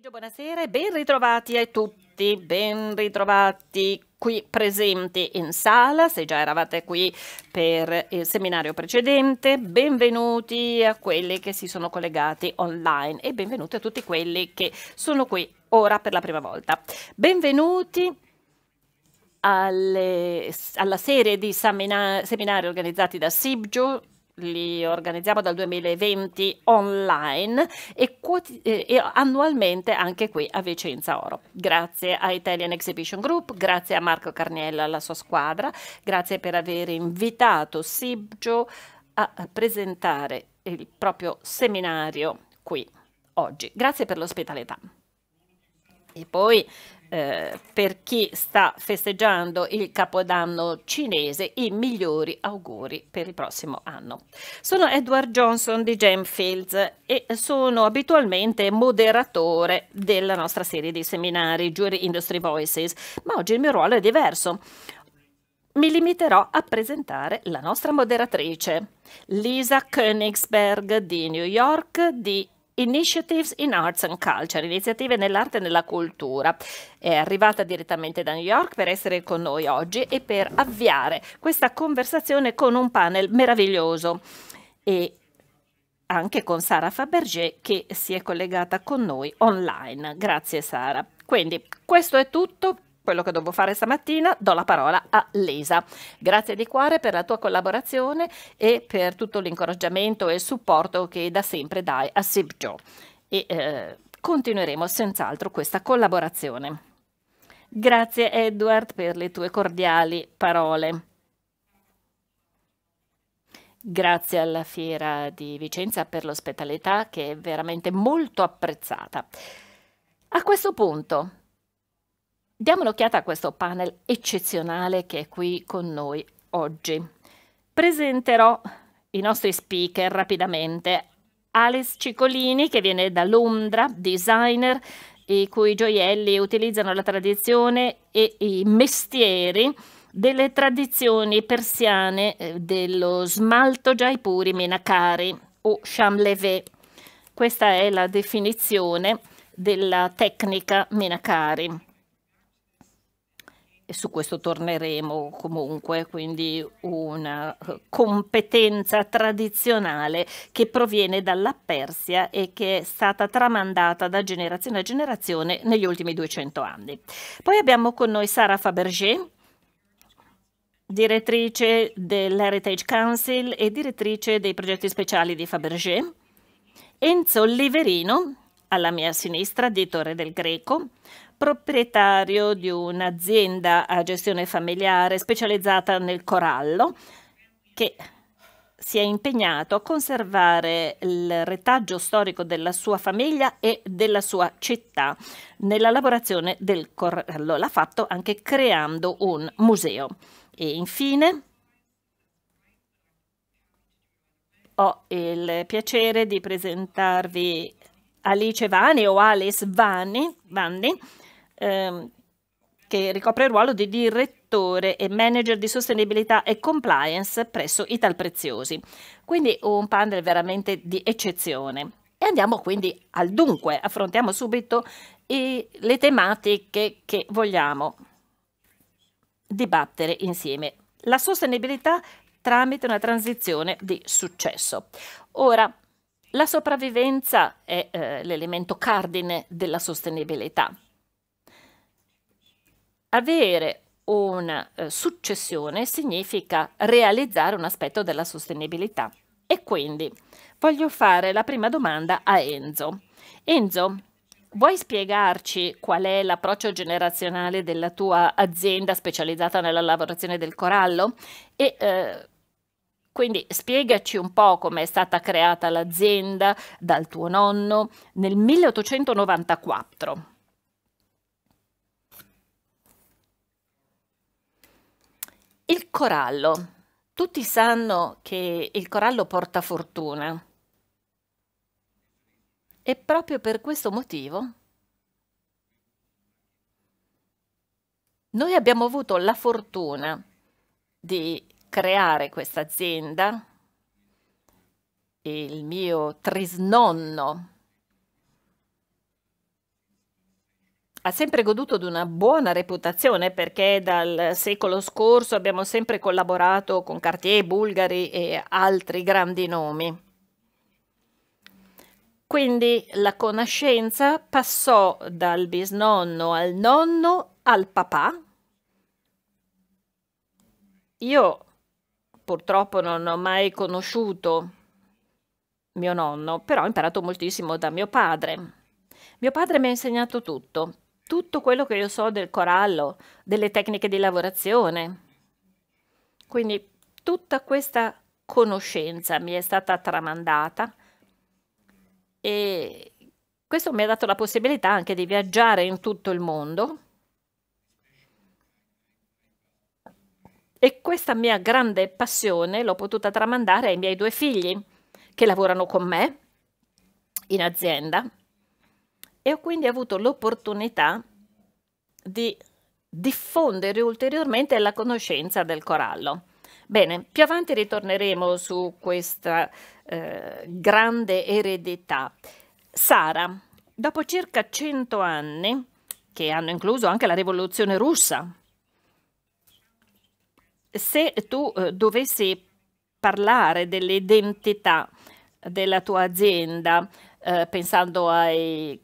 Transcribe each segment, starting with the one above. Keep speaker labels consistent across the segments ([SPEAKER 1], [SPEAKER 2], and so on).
[SPEAKER 1] pomeriggio, buonasera e ben ritrovati a tutti, ben ritrovati qui presenti in sala, se già eravate qui per il seminario precedente, benvenuti a quelli che si sono collegati online e benvenuti a tutti quelli che sono qui ora per la prima volta. Benvenuti alle, alla serie di seminari organizzati da Sibgio li organizziamo dal 2020 online e, e, annualmente anche qui a Vicenza Oro. Grazie a Italian Exhibition Group, grazie a Marco Carniello e alla sua squadra, grazie per aver invitato Sibgio a presentare il proprio seminario qui oggi. Grazie per l'ospitalità. E poi eh, per chi sta festeggiando il capodanno cinese i migliori auguri per il prossimo anno. Sono Edward Johnson di Gemfields e sono abitualmente moderatore della nostra serie di seminari Jury Industry Voices, ma oggi il mio ruolo è diverso. Mi limiterò a presentare la nostra moderatrice, Lisa Königsberg di New York, di Initiatives in Arts and Culture, iniziative nell'arte e nella cultura. È arrivata direttamente da New York per essere con noi oggi e per avviare questa conversazione con un panel meraviglioso e anche con Sara Fabergé che si è collegata con noi online. Grazie Sara. Quindi questo è tutto quello che devo fare stamattina, do la parola a Lisa. Grazie di cuore per la tua collaborazione e per tutto l'incoraggiamento e il supporto che da sempre dai a SIPJO. E eh, continueremo senz'altro questa collaborazione. Grazie Edward per le tue cordiali parole. Grazie alla Fiera di Vicenza per l'ospitalità che è veramente molto apprezzata. A questo punto Diamo un'occhiata a questo panel eccezionale che è qui con noi oggi. Presenterò i nostri speaker rapidamente. Alice Ciccolini, che viene da Londra, designer, i cui gioielli utilizzano la tradizione e i mestieri delle tradizioni persiane eh, dello smalto Jaipuri Minakari o Chamlevé. Questa è la definizione della tecnica Minakari e su questo torneremo comunque, quindi una eh, competenza tradizionale che proviene dalla Persia e che è stata tramandata da generazione a generazione negli ultimi 200 anni. Poi abbiamo con noi Sara Fabergé, direttrice dell'Heritage Council e direttrice dei progetti speciali di Fabergé, Enzo Liverino, alla mia sinistra di Torre del Greco, proprietario di un'azienda a gestione familiare specializzata nel corallo che si è impegnato a conservare il retaggio storico della sua famiglia e della sua città nella lavorazione del corallo. L'ha fatto anche creando un museo. E infine ho il piacere di presentarvi Alice Vanni o Alice Vanni, Vanni ehm, che ricopre il ruolo di direttore e manager di sostenibilità e compliance presso Ital Preziosi. Quindi un panel veramente di eccezione. E andiamo quindi al dunque, affrontiamo subito i, le tematiche che vogliamo dibattere insieme. La sostenibilità tramite una transizione di successo. Ora, la sopravvivenza è eh, l'elemento cardine della sostenibilità. Avere una eh, successione significa realizzare un aspetto della sostenibilità. E quindi voglio fare la prima domanda a Enzo. Enzo, vuoi spiegarci qual è l'approccio generazionale della tua azienda specializzata nella lavorazione del corallo? E eh, quindi spiegaci un po' come è stata creata l'azienda dal tuo nonno nel 1894. Il corallo. Tutti sanno che il corallo porta fortuna. E proprio per questo motivo noi abbiamo avuto la fortuna di creare questa azienda. Il mio trisnonno ha sempre goduto di una buona reputazione perché dal secolo scorso abbiamo sempre collaborato con Cartier, Bulgari e altri grandi nomi. Quindi la conoscenza passò dal bisnonno al nonno al papà. Io purtroppo non ho mai conosciuto mio nonno, però ho imparato moltissimo da mio padre. Mio padre mi ha insegnato tutto, tutto quello che io so del corallo, delle tecniche di lavorazione. Quindi tutta questa conoscenza mi è stata tramandata e questo mi ha dato la possibilità anche di viaggiare in tutto il mondo. E questa mia grande passione l'ho potuta tramandare ai miei due figli che lavorano con me in azienda e ho quindi avuto l'opportunità di diffondere ulteriormente la conoscenza del corallo. Bene, più avanti ritorneremo su questa eh, grande eredità. Sara, dopo circa cento anni, che hanno incluso anche la rivoluzione russa, se tu eh, dovessi parlare dell'identità della tua azienda, eh, pensando ai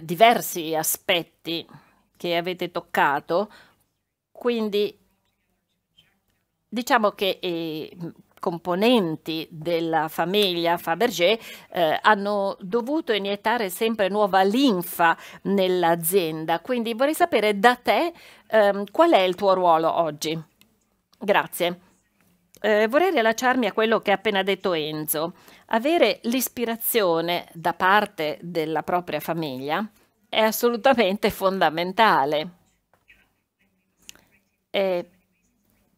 [SPEAKER 1] diversi aspetti che avete toccato, quindi diciamo che i componenti della famiglia Fabergé eh, hanno dovuto iniettare sempre nuova linfa nell'azienda, quindi vorrei sapere da te eh, qual è il tuo ruolo oggi. Grazie. Eh, vorrei riallacciarmi a quello che ha appena detto Enzo. Avere l'ispirazione da parte della propria famiglia è assolutamente fondamentale. E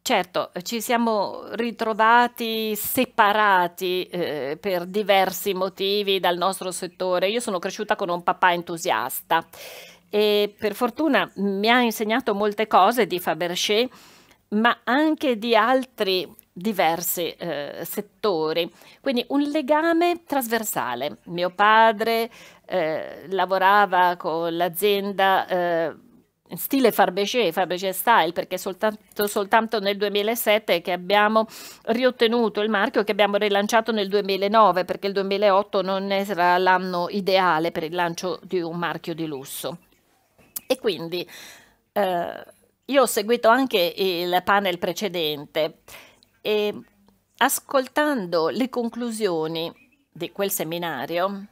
[SPEAKER 1] certo, ci siamo ritrovati separati eh, per diversi motivi dal nostro settore. Io sono cresciuta con un papà entusiasta e per fortuna mi ha insegnato molte cose di Fabergé, ma anche di altri diversi eh, settori, quindi un legame trasversale. Mio padre eh, lavorava con l'azienda eh, stile Fabergé, Fabergé Style, perché soltanto, soltanto nel 2007 che abbiamo riottenuto il marchio che abbiamo rilanciato nel 2009, perché il 2008 non era l'anno ideale per il lancio di un marchio di lusso. E quindi eh, io ho seguito anche il panel precedente e ascoltando le conclusioni di quel seminario,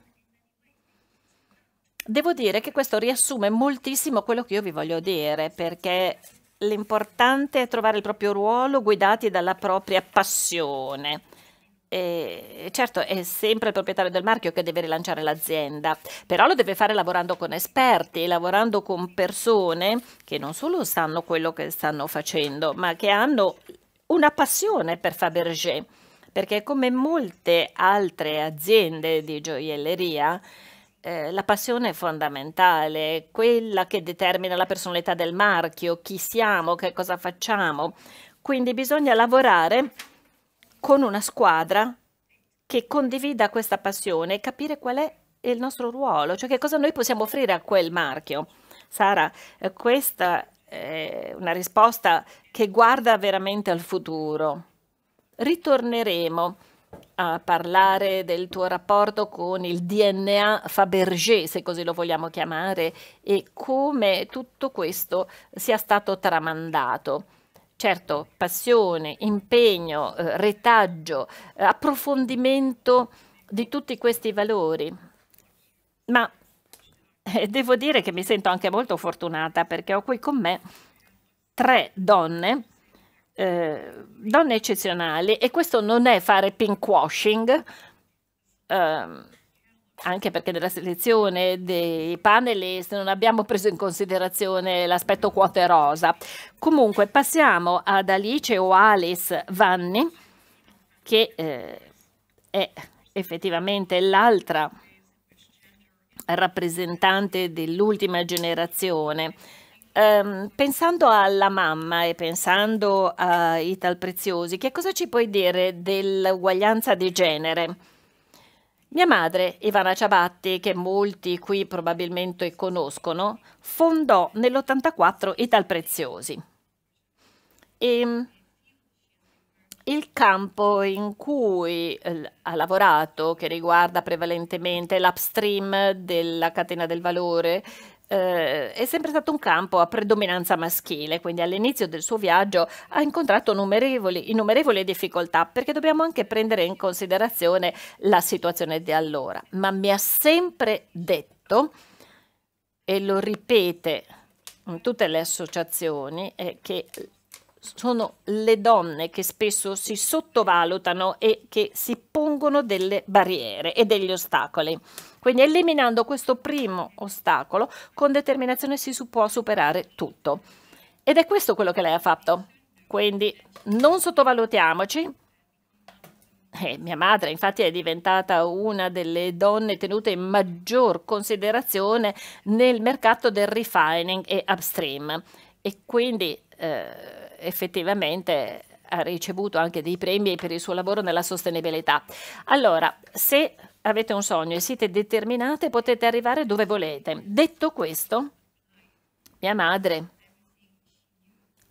[SPEAKER 1] devo dire che questo riassume moltissimo quello che io vi voglio dire, perché l'importante è trovare il proprio ruolo guidati dalla propria passione. E certo è sempre il proprietario del marchio che deve rilanciare l'azienda, però lo deve fare lavorando con esperti, lavorando con persone che non solo sanno quello che stanno facendo, ma che hanno una passione per Fabergé, perché come molte altre aziende di gioielleria, eh, la passione è fondamentale, quella che determina la personalità del marchio, chi siamo, che cosa facciamo. Quindi bisogna lavorare con una squadra che condivida questa passione e capire qual è il nostro ruolo, cioè che cosa noi possiamo offrire a quel marchio. Sara, eh, questa eh, una risposta che guarda veramente al futuro. Ritorneremo a parlare del tuo rapporto con il DNA Fabergé, se così lo vogliamo chiamare, e come tutto questo sia stato tramandato. Certo, passione, impegno, eh, retaggio, eh, approfondimento di tutti questi valori. Ma e devo dire che mi sento anche molto fortunata perché ho qui con me tre donne, eh, donne eccezionali e questo non è fare pinkwashing, eh, anche perché nella selezione dei panelist non abbiamo preso in considerazione l'aspetto quote rosa. Comunque passiamo ad Alice o Alice Vanni, che eh, è effettivamente l'altra rappresentante dell'ultima generazione. Um, pensando alla mamma e pensando a Ital Preziosi, che cosa ci puoi dire dell'uguaglianza di genere? Mia madre, Ivana Ciabatti, che molti qui probabilmente conoscono, fondò nell'84 Ital Preziosi. E il campo in cui eh, ha lavorato, che riguarda prevalentemente l'upstream della catena del valore, eh, è sempre stato un campo a predominanza maschile, quindi all'inizio del suo viaggio ha incontrato innumerevoli, difficoltà, perché dobbiamo anche prendere in considerazione la situazione di allora. Ma mi ha sempre detto, e lo ripete in tutte le associazioni, è che sono le donne che spesso si sottovalutano e che si pongono delle barriere e degli ostacoli. Quindi eliminando questo primo ostacolo, con determinazione si può superare tutto. Ed è questo quello che lei ha fatto. Quindi non sottovalutiamoci. Eh, mia madre infatti è diventata una delle donne tenute in maggior considerazione nel mercato del refining e upstream e quindi eh, effettivamente ha ricevuto anche dei premi per il suo lavoro nella sostenibilità. Allora, se avete un sogno e siete determinate, potete arrivare dove volete. Detto questo, mia madre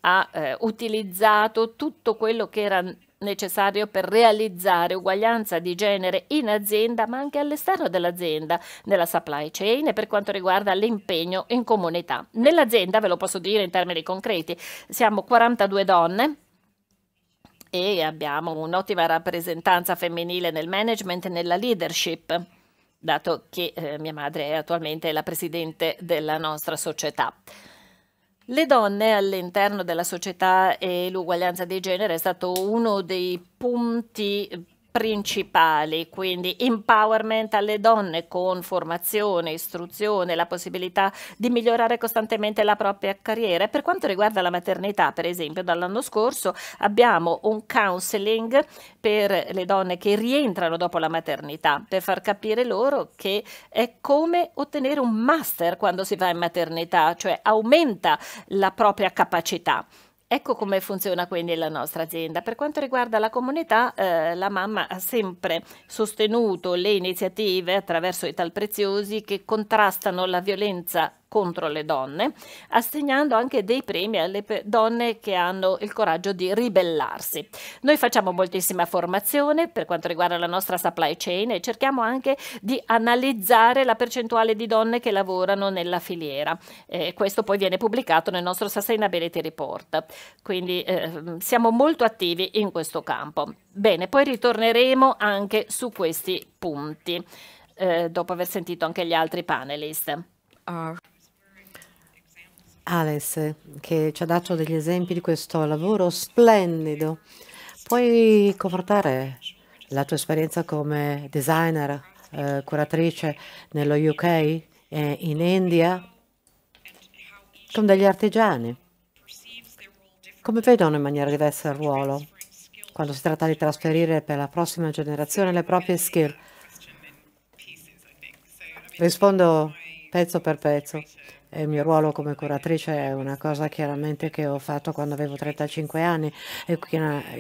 [SPEAKER 1] ha eh, utilizzato tutto quello che era necessario per realizzare uguaglianza di genere in azienda ma anche all'esterno dell'azienda, nella supply chain e per quanto riguarda l'impegno in comunità. Nell'azienda, ve lo posso dire in termini concreti, siamo 42 donne, e abbiamo un'ottima rappresentanza femminile nel management e nella leadership, dato che eh, mia madre è attualmente la presidente della nostra società. Le donne all'interno della società e l'uguaglianza di genere è stato uno dei punti principali, quindi empowerment alle donne con formazione, istruzione, la possibilità di migliorare costantemente la propria carriera. per quanto riguarda la maternità, per esempio, dall'anno scorso abbiamo un counseling per le donne che rientrano dopo la maternità, per far capire loro che è come ottenere un master quando si va in maternità, cioè aumenta la propria capacità. Ecco come funziona quindi la nostra azienda. Per quanto riguarda la comunità, eh, la mamma ha sempre sostenuto le iniziative attraverso i tal preziosi che contrastano la violenza contro le donne, assegnando anche dei premi alle donne che hanno il coraggio di ribellarsi. Noi facciamo moltissima formazione per quanto riguarda la nostra supply chain e cerchiamo anche di analizzare la percentuale di donne che lavorano nella filiera. Eh, questo poi viene pubblicato nel nostro Sustainability Report. Quindi eh, siamo molto attivi in questo campo. Bene, poi ritorneremo anche su questi punti. Eh, dopo aver sentito anche gli altri panelist. Uh.
[SPEAKER 2] Alice, che ci ha dato degli esempi di questo lavoro splendido. Puoi confortare la tua esperienza come designer, eh, curatrice nello UK e in India con degli artigiani? Come vedono in maniera diversa il ruolo quando si tratta di trasferire per la prossima generazione le proprie skill? Rispondo pezzo per pezzo il mio ruolo come curatrice è una cosa chiaramente che ho fatto quando avevo 35 anni e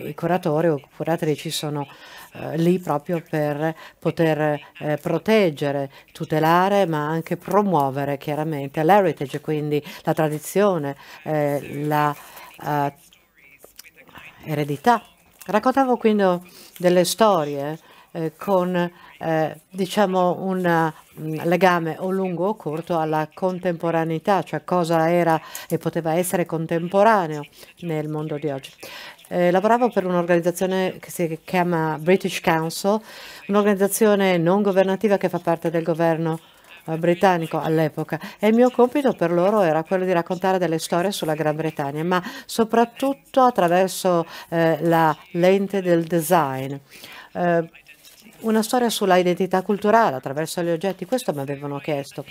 [SPEAKER 2] i curatori o curatrici sono eh, lì proprio per poter eh, proteggere, tutelare ma anche promuovere chiaramente l'heritage, quindi la tradizione, eh, la uh, eredità. Raccontavo quindi delle storie eh, con eh, diciamo un mm, legame o lungo o corto alla contemporaneità, cioè cosa era e poteva essere contemporaneo nel mondo di oggi. Eh, lavoravo per un'organizzazione che si chiama British Council, un'organizzazione non governativa che fa parte del governo eh, britannico all'epoca e il mio compito per loro era quello di raccontare delle storie sulla Gran Bretagna, ma soprattutto attraverso eh, la lente del design. Eh, una storia sulla identità culturale attraverso gli oggetti, questo mi avevano chiesto.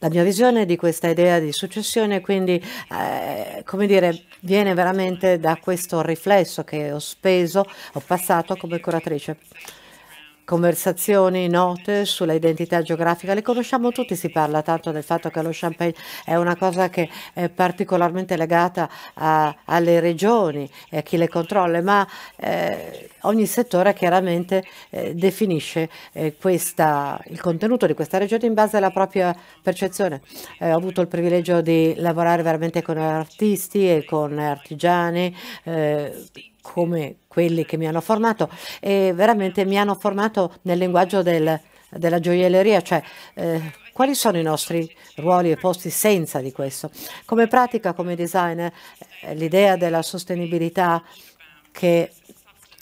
[SPEAKER 2] La mia visione di questa idea di successione quindi, eh, come dire, viene veramente da questo riflesso che ho speso, ho passato come curatrice. Conversazioni, note sulla identità geografica, le conosciamo tutti, si parla tanto del fatto che lo Champagne è una cosa che è particolarmente legata a, alle regioni e a chi le controlla, ma eh, ogni settore chiaramente eh, definisce eh, questa, il contenuto di questa regione in base alla propria percezione. Eh, ho avuto il privilegio di lavorare veramente con artisti e con artigiani eh, come quelli che mi hanno formato e veramente mi hanno formato nel linguaggio del, della gioielleria, cioè eh, quali sono i nostri ruoli e posti senza di questo. Come pratica, come designer, eh, l'idea della sostenibilità che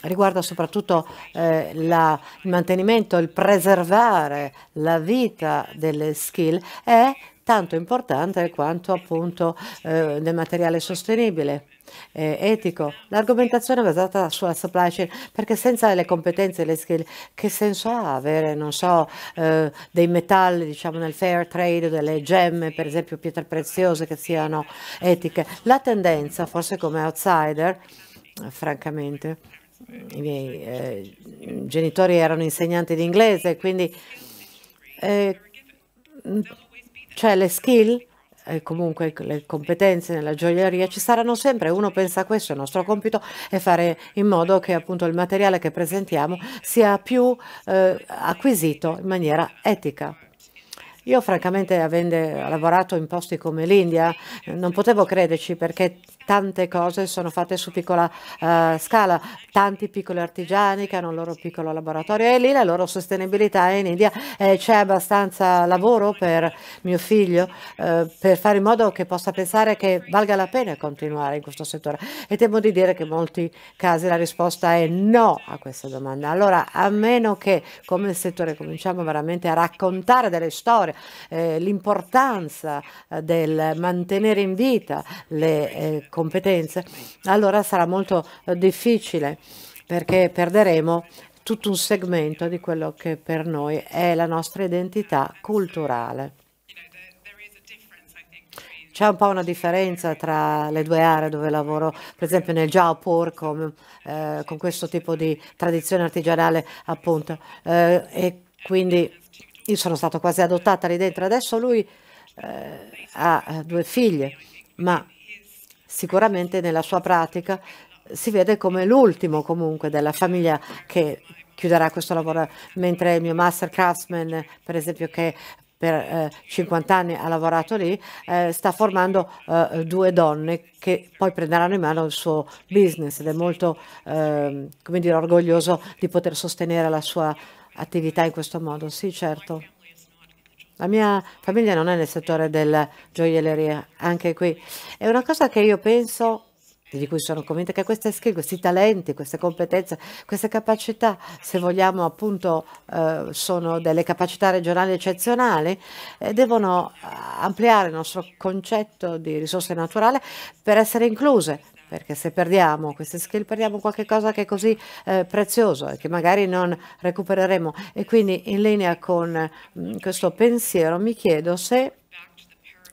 [SPEAKER 2] riguarda soprattutto eh, la, il mantenimento, il preservare la vita delle skill è tanto importante quanto appunto eh, del materiale sostenibile eh, etico. L'argomentazione basata sulla supply chain, perché senza le competenze e le skill, che senso ha avere, non so, eh, dei metalli, diciamo, nel fair trade, delle gemme, per esempio pietre preziose che siano etiche. La tendenza, forse come outsider, francamente, i miei eh, genitori erano insegnanti di inglese, quindi eh, cioè le skill e comunque le competenze nella gioielleria ci saranno sempre. Uno pensa questo, il nostro compito è fare in modo che appunto il materiale che presentiamo sia più eh, acquisito in maniera etica. Io francamente, avendo lavorato in posti come l'India, non potevo crederci perché tante cose sono fatte su piccola uh, scala, tanti piccoli artigiani che hanno il loro piccolo laboratorio e lì la loro sostenibilità in India eh, c'è abbastanza lavoro per mio figlio eh, per fare in modo che possa pensare che valga la pena continuare in questo settore e temo di dire che in molti casi la risposta è no a questa domanda. Allora, a meno che come settore cominciamo veramente a raccontare delle storie, eh, l'importanza eh, del mantenere in vita le eh, competenze, allora sarà molto eh, difficile perché perderemo tutto un segmento di quello che per noi è la nostra identità culturale. C'è un po' una differenza tra le due aree dove lavoro, per esempio nel Jaipur con, eh, con questo tipo di tradizione artigianale appunto eh, e quindi io sono stata quasi adottata lì dentro, adesso lui eh, ha due figlie, ma sicuramente nella sua pratica si vede come l'ultimo comunque della famiglia che chiuderà questo lavoro, mentre il mio master craftsman, per esempio, che per eh, 50 anni ha lavorato lì, eh, sta formando eh, due donne che poi prenderanno in mano il suo business ed è molto, ehm, come dire, orgoglioso di poter sostenere la sua attività in questo modo. Sì, certo. La mia famiglia non è nel settore della gioielleria, anche qui. È una cosa che io penso, di cui sono convinta, che queste skill, questi talenti, queste competenze, queste capacità, se vogliamo appunto, eh, sono delle capacità regionali eccezionali, eh, devono ampliare il nostro concetto di risorse naturali per essere incluse perché se perdiamo queste skill perdiamo qualcosa che è così eh, prezioso e che magari non recupereremo. E quindi in linea con mh, mm, questo pensiero mi chiedo se,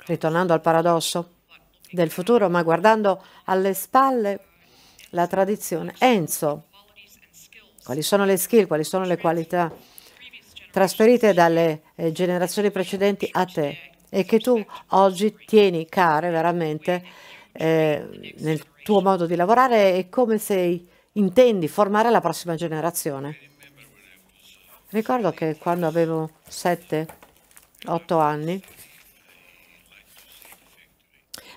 [SPEAKER 2] ritornando al paradosso del futuro, ma guardando alle spalle la tradizione, Enzo, quali sono le skill, quali sono le qualità trasferite dalle eh, generazioni precedenti a te e che tu oggi tieni care veramente eh, nel tuo modo di lavorare e come sei, intendi formare la prossima generazione. Ricordo che quando avevo 7-8 anni,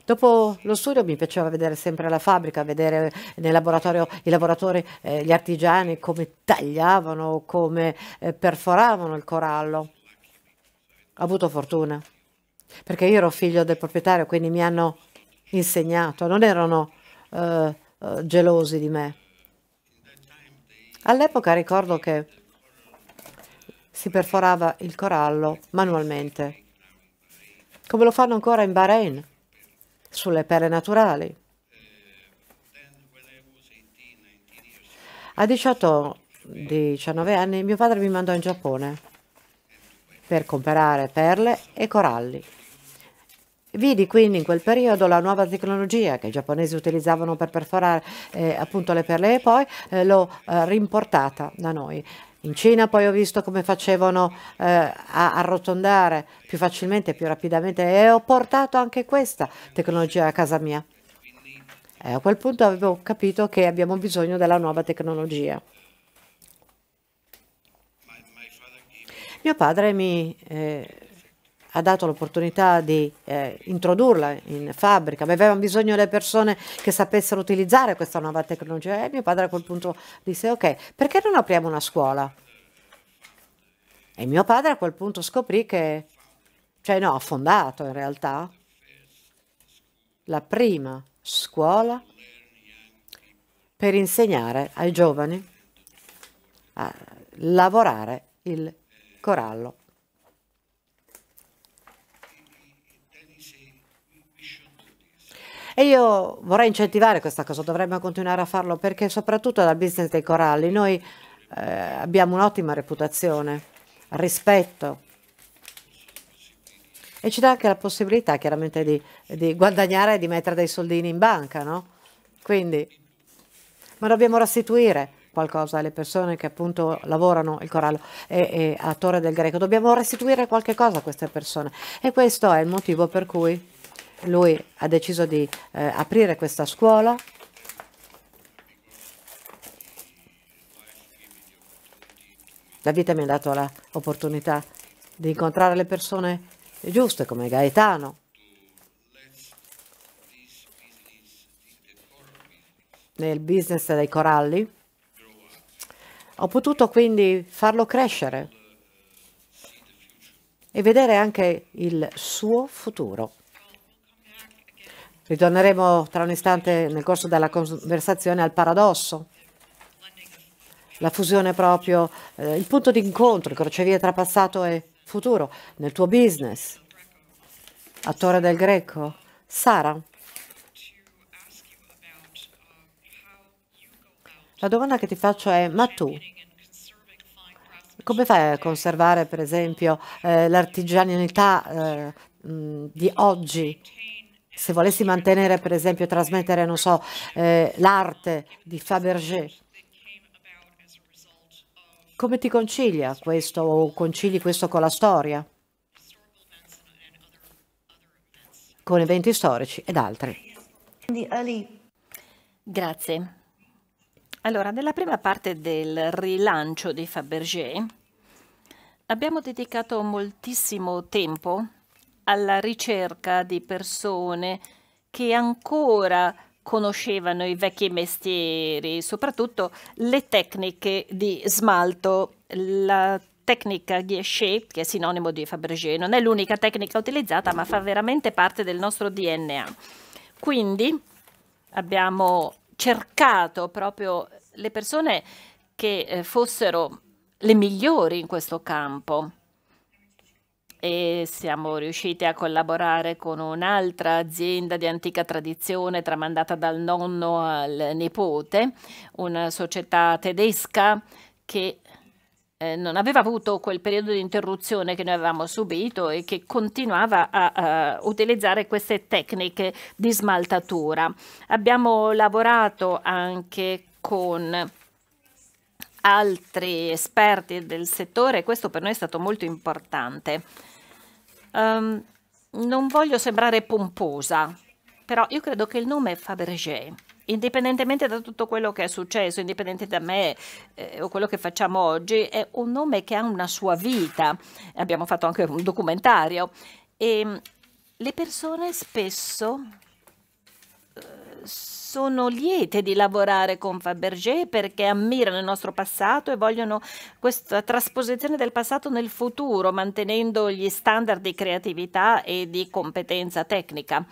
[SPEAKER 2] Dopo lo studio mi piaceva vedere sempre la fabbrica, vedere nel laboratorio i lavoratori, eh, gli artigiani come tagliavano, come eh, perforavano il corallo. Ho avuto fortuna, perché io ero figlio del proprietario, quindi mi hanno insegnato, non erano uh, uh, gelosi di me. All'epoca ricordo che si perforava il corallo manualmente, come lo fanno ancora in Bahrain, sulle perle naturali. A 18-19 anni mio padre mi mandò in Giappone per comprare perle e coralli. Vidi quindi in quel periodo la nuova tecnologia che i giapponesi utilizzavano per perforare eh, appunto le perle e poi eh, l'ho eh, rimportata da noi. In Cina poi ho visto come facevano eh, a arrotondare più facilmente, più rapidamente e ho portato anche questa tecnologia a casa mia. E a quel punto avevo capito che abbiamo bisogno della nuova tecnologia. Mio padre mi eh, ha dato l'opportunità di eh, introdurla in fabbrica, avevano bisogno le persone che sapessero utilizzare questa nuova tecnologia e mio padre a quel punto disse ok, perché non apriamo una scuola? E mio padre a quel punto scoprì che, cioè no, ha fondato in realtà la prima scuola per insegnare ai giovani a lavorare il corallo. E io vorrei incentivare questa cosa, dovremmo continuare a farlo perché soprattutto dal business dei coralli noi eh, abbiamo un'ottima reputazione, rispetto. E ci dà anche la possibilità chiaramente di, di guadagnare e di mettere dei soldini in banca, no? Quindi, ma dobbiamo restituire qualcosa alle persone che appunto lavorano il corallo e, e a Torre del Greco, dobbiamo restituire qualche cosa a queste persone. E questo è il motivo per cui lui ha deciso di eh, aprire questa scuola. La vita mi ha dato l'opportunità di incontrare le persone giuste come Gaetano. Nel business dei coralli. Ho potuto quindi farlo crescere e vedere anche il suo futuro. Ritorneremo tra un istante nel corso della conversazione al paradosso, la fusione proprio, eh, il punto di incontro, il crocevia tra passato e futuro nel tuo business. Attore del Greco, Sara. La domanda che ti faccio è, ma tu come fai a conservare, per esempio, eh, l'artigianalità eh, di oggi se volessi mantenere, per esempio, trasmettere, non so, eh, l'arte di Fabergé, come ti concilia questo o concili questo con la storia? Con eventi storici ed altri.
[SPEAKER 1] Grazie. Allora, nella prima parte del rilancio di Fabergé abbiamo dedicato moltissimo tempo alla ricerca di persone che ancora conoscevano i vecchi mestieri, soprattutto le tecniche di smalto. La tecnica Guichet, che è sinonimo di Fabergé, non è l'unica tecnica utilizzata, ma fa veramente parte del nostro DNA. Quindi abbiamo cercato proprio le persone che eh, fossero le migliori in questo campo e siamo riusciti a collaborare con un'altra azienda di antica tradizione tramandata dal nonno al nipote, una società tedesca che eh, non aveva avuto quel periodo di interruzione che noi avevamo subito e che continuava a, a utilizzare queste tecniche di smaltatura. Abbiamo lavorato anche con altri esperti del settore e questo per noi è stato molto importante. Um, non voglio sembrare pomposa, però io credo che il nome Fabergé, indipendentemente da tutto quello che è successo, indipendentemente da me eh, o quello che facciamo oggi, è un nome che ha una sua vita. Abbiamo fatto anche un documentario e le persone spesso eh, sono liete di lavorare con Fabergé perché ammirano il nostro passato e vogliono questa trasposizione del passato nel futuro, mantenendo gli standard di creatività e di competenza tecnica.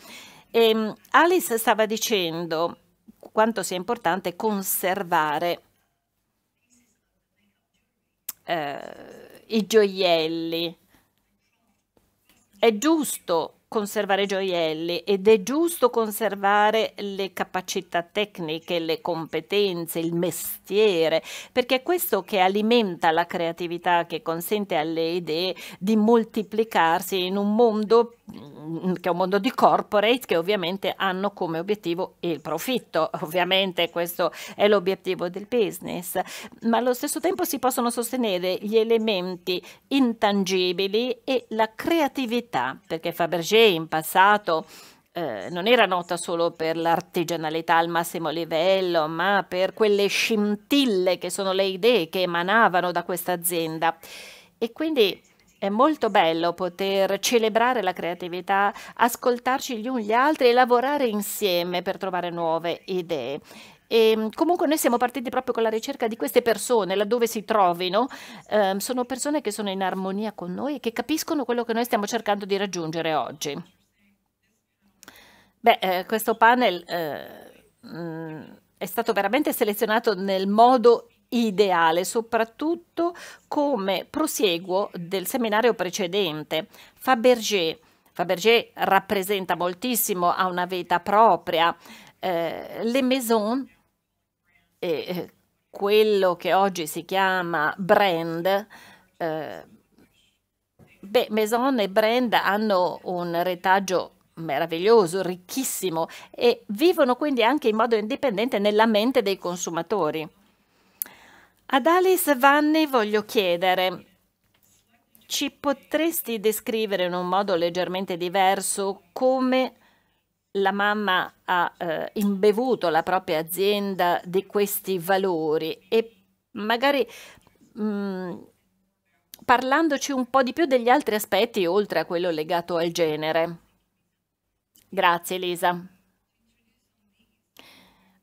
[SPEAKER 1] E ehm, Alice stava dicendo quanto sia importante conservare eh, i gioielli. È giusto conservare gioielli ed è giusto conservare le capacità tecniche, le competenze, il mestiere, perché è questo che alimenta la creatività, che consente alle idee di moltiplicarsi in un mondo che è un mondo di corporate che ovviamente hanno come obiettivo il profitto, ovviamente questo è l'obiettivo del business, ma allo stesso tempo si possono sostenere gli elementi intangibili e la creatività, perché Fabergé in passato eh, non era nota solo per l'artigianalità al massimo livello, ma per quelle scintille che sono le idee che emanavano da questa azienda. E quindi è molto bello poter celebrare la creatività, ascoltarci gli uni gli altri e lavorare insieme per trovare nuove idee. E ehm, comunque noi siamo partiti proprio con la ricerca di queste persone, laddove si trovino, eh, sono persone che sono in armonia con noi e che capiscono quello che noi stiamo cercando di raggiungere oggi. Beh, eh, questo panel eh, mh, mm, è stato veramente selezionato nel modo ideale, soprattutto come prosieguo del seminario precedente. Fabergé, Fabergé rappresenta moltissimo, ha una vita propria. Eh, le Maison, eh, quello che oggi si chiama brand, eh, beh, Maison e brand hanno un retaggio meraviglioso, ricchissimo e vivono quindi anche in modo indipendente nella mente dei consumatori. Ad Alice Vanni voglio chiedere, ci potresti descrivere in un modo leggermente diverso come la mamma ha eh, imbevuto la propria azienda di questi valori e magari mh, mm, parlandoci un po' di più degli altri aspetti oltre a quello legato al genere. Grazie Elisa.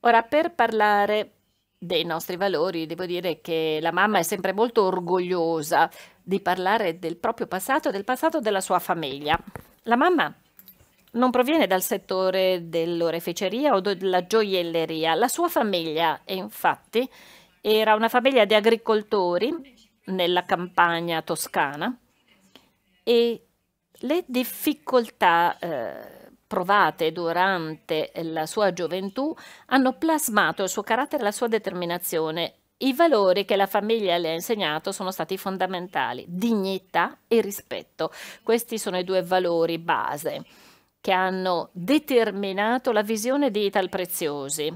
[SPEAKER 1] Ora, per parlare dei nostri valori, devo dire che la mamma è sempre molto orgogliosa di parlare del proprio passato e del passato della sua famiglia. La mamma non proviene dal settore dell'oreficeria o della gioielleria. La sua famiglia, infatti, era una famiglia di agricoltori nella campagna toscana e le difficoltà eh, provate durante la sua gioventù hanno plasmato il suo carattere e la sua determinazione. I valori che la famiglia le ha insegnato sono stati fondamentali, dignità e rispetto. Questi sono i due valori base che hanno determinato la visione di Ital Preziosi.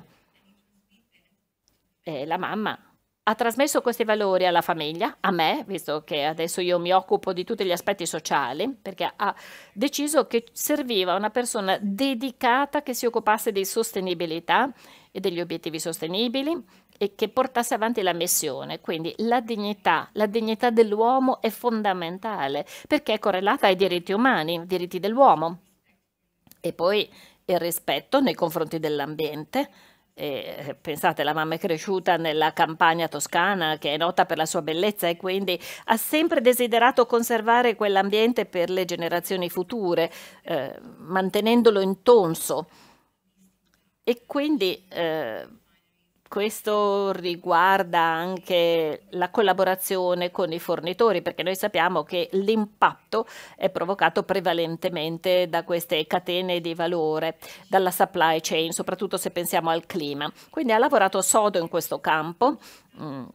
[SPEAKER 1] E la mamma ha trasmesso questi valori alla famiglia, a me, visto che adesso io mi occupo di tutti gli aspetti sociali, perché ha deciso che serviva una persona dedicata che si occupasse di sostenibilità e degli obiettivi sostenibili e che portasse avanti la missione. Quindi la dignità, la dignità dell'uomo è fondamentale perché è correlata ai diritti umani, diritti dell'uomo. E poi il rispetto nei confronti dell'ambiente, e, eh, pensate, la mamma è cresciuta nella campagna toscana che è nota per la sua bellezza e quindi ha sempre desiderato conservare quell'ambiente per le generazioni future, eh, mantenendolo intonso. E quindi eh, questo riguarda anche la collaborazione con i fornitori, perché noi sappiamo che l'impatto è provocato prevalentemente da queste catene di valore, dalla supply chain, soprattutto se pensiamo al clima. Quindi ha lavorato sodo in questo campo. Mm,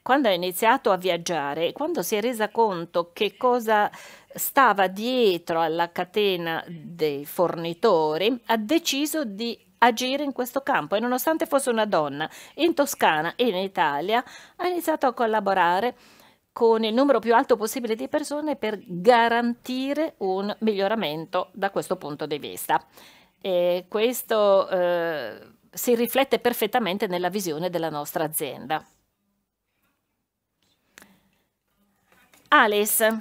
[SPEAKER 1] quando ha iniziato a viaggiare, quando si è resa conto che cosa stava dietro alla catena dei fornitori, ha deciso di agire in questo campo e nonostante fosse una donna in Toscana e in Italia ha iniziato a collaborare con il numero più alto possibile di persone per garantire un miglioramento da questo punto di vista. E questo eh, si riflette perfettamente nella visione della nostra azienda. Alice,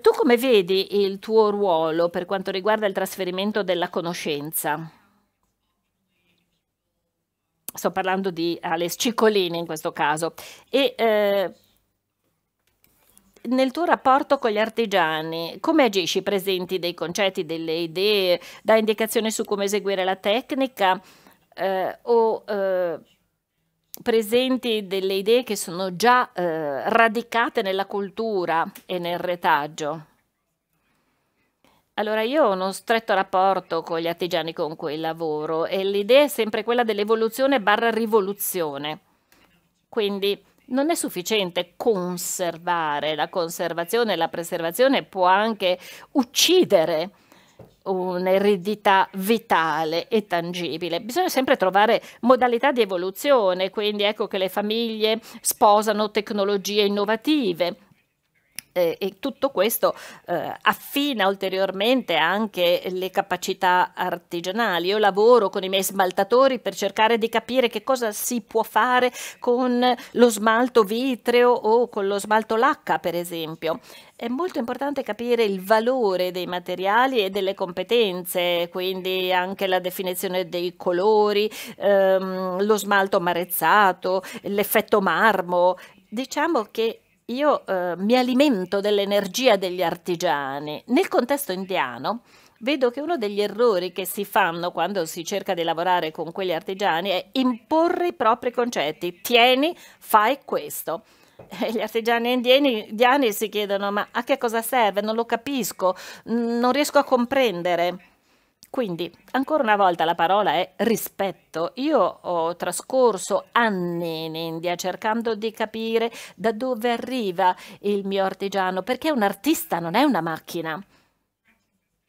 [SPEAKER 1] tu come vedi il tuo ruolo per quanto riguarda il trasferimento della conoscenza? Sto parlando di Alice Ciccolini in questo caso, e eh, nel tuo rapporto con gli artigiani, come agisci? Presenti dei concetti, delle idee, dai indicazioni su come eseguire la tecnica eh, o eh, presenti delle idee che sono già eh, radicate nella cultura e nel retaggio? Allora, io ho uno stretto rapporto con gli artigiani con cui lavoro e l'idea è sempre quella dell'evoluzione barra rivoluzione. Quindi non è sufficiente conservare, la conservazione e la preservazione può anche uccidere un'eredità vitale e tangibile. Bisogna sempre trovare modalità di evoluzione, quindi ecco che le famiglie sposano tecnologie innovative eh, e tutto questo eh, affina ulteriormente anche le capacità artigianali. Io lavoro con i miei smaltatori per cercare di capire che cosa si può fare con lo smalto vitreo o con lo smalto lacca, per esempio. È molto importante capire il valore dei materiali e delle competenze, quindi anche la definizione dei colori, ehm, lo smalto marezzato, l'effetto marmo. Diciamo che io eh, mi alimento dell'energia degli artigiani. Nel contesto indiano vedo che uno degli errori che si fanno quando si cerca di lavorare con quegli artigiani è imporre i propri concetti. Tieni, fai questo. E gli artigiani indiani, indiani si chiedono ma a che cosa serve? Non lo capisco, non riesco a comprendere. Quindi, ancora una volta, la parola è rispetto. Io ho trascorso anni in India cercando di capire da dove arriva il mio artigiano, perché un artista non è una macchina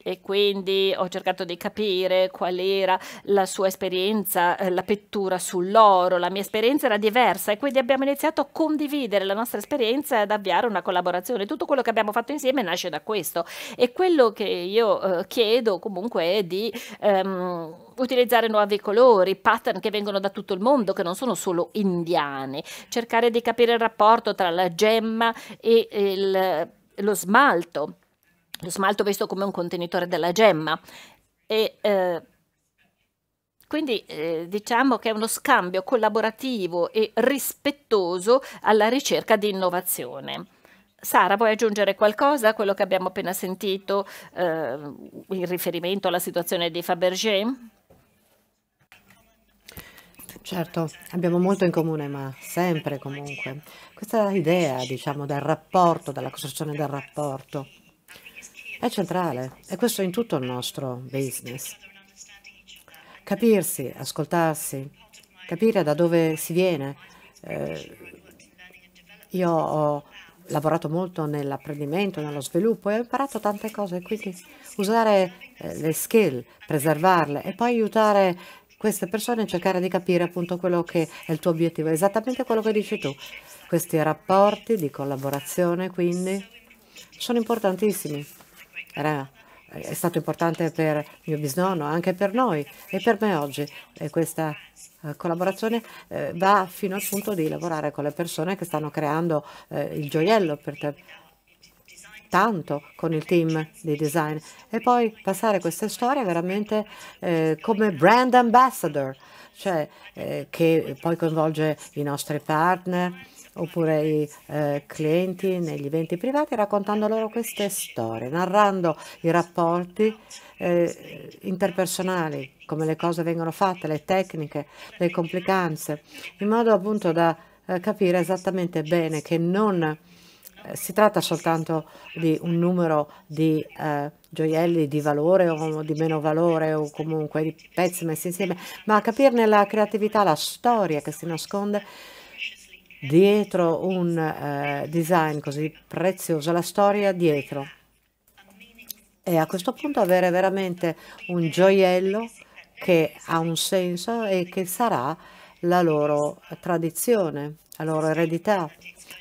[SPEAKER 1] e quindi ho cercato di capire qual era la sua esperienza, eh, la pittura sull'oro, la mia esperienza era diversa e quindi abbiamo iniziato a condividere la nostra esperienza e ad avviare una collaborazione. Tutto quello che abbiamo fatto insieme nasce da questo. E quello che io eh, chiedo comunque è di... Um, utilizzare nuovi colori, pattern che vengono da tutto il mondo, che non sono solo indiani, cercare di capire il rapporto tra la gemma e il, lo smalto lo smalto visto come un contenitore della gemma e eh, quindi eh, diciamo che è uno scambio collaborativo e rispettoso alla ricerca di innovazione. Sara, vuoi aggiungere qualcosa a quello che abbiamo appena sentito eh, in riferimento alla situazione di Fabergé?
[SPEAKER 2] Certo, abbiamo molto in comune, ma sempre comunque. Questa idea, diciamo, del rapporto, della costruzione del rapporto, è centrale e questo in tutto il nostro business. Capirsi, ascoltarsi, capire da dove si viene. Eh, io ho lavorato molto nell'apprendimento, nello sviluppo e ho imparato tante cose, quindi usare eh, le skill, preservarle e poi aiutare queste persone a cercare di capire appunto quello che è il tuo obiettivo, esattamente quello che dici tu. Questi rapporti di collaborazione quindi sono importantissimi era, è stato importante per mio bisnonno, anche per noi e per me oggi. E questa eh, collaborazione eh, va fino al punto di lavorare con le persone che stanno creando eh, il gioiello per te tanto con il team di design e poi passare queste storie veramente eh, come brand ambassador, cioè eh, che poi coinvolge i nostri partner, oppure i eh, clienti negli eventi privati raccontando loro queste storie, narrando i rapporti eh, interpersonali, come le cose vengono fatte, le tecniche, le complicanze, in modo appunto da eh, capire esattamente bene che non eh, si tratta soltanto di un numero di eh, gioielli di valore o di meno valore o comunque di pezzi messi insieme, ma capirne la creatività, la storia che si nasconde dietro un eh, design così prezioso, la storia dietro. E a questo punto avere veramente un gioiello che ha un senso e che sarà la loro tradizione, la loro eredità,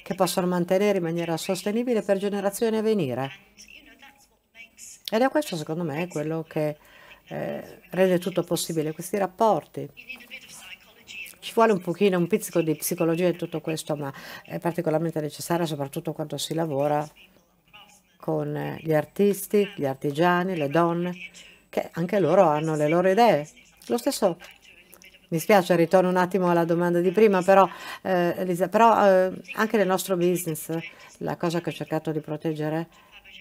[SPEAKER 2] che possono mantenere in maniera sostenibile per generazioni a venire. Ed è questo, secondo me, quello che eh, rende tutto possibile, questi rapporti ci vuole un pochino, un pizzico di psicologia in tutto questo, ma è particolarmente necessaria soprattutto quando si lavora con gli artisti, gli artigiani, le donne, che anche loro hanno le loro idee. Lo stesso, mi spiace, ritorno un attimo alla domanda di prima, però, eh, Elisa, però eh, anche nel nostro business la cosa che ho cercato di proteggere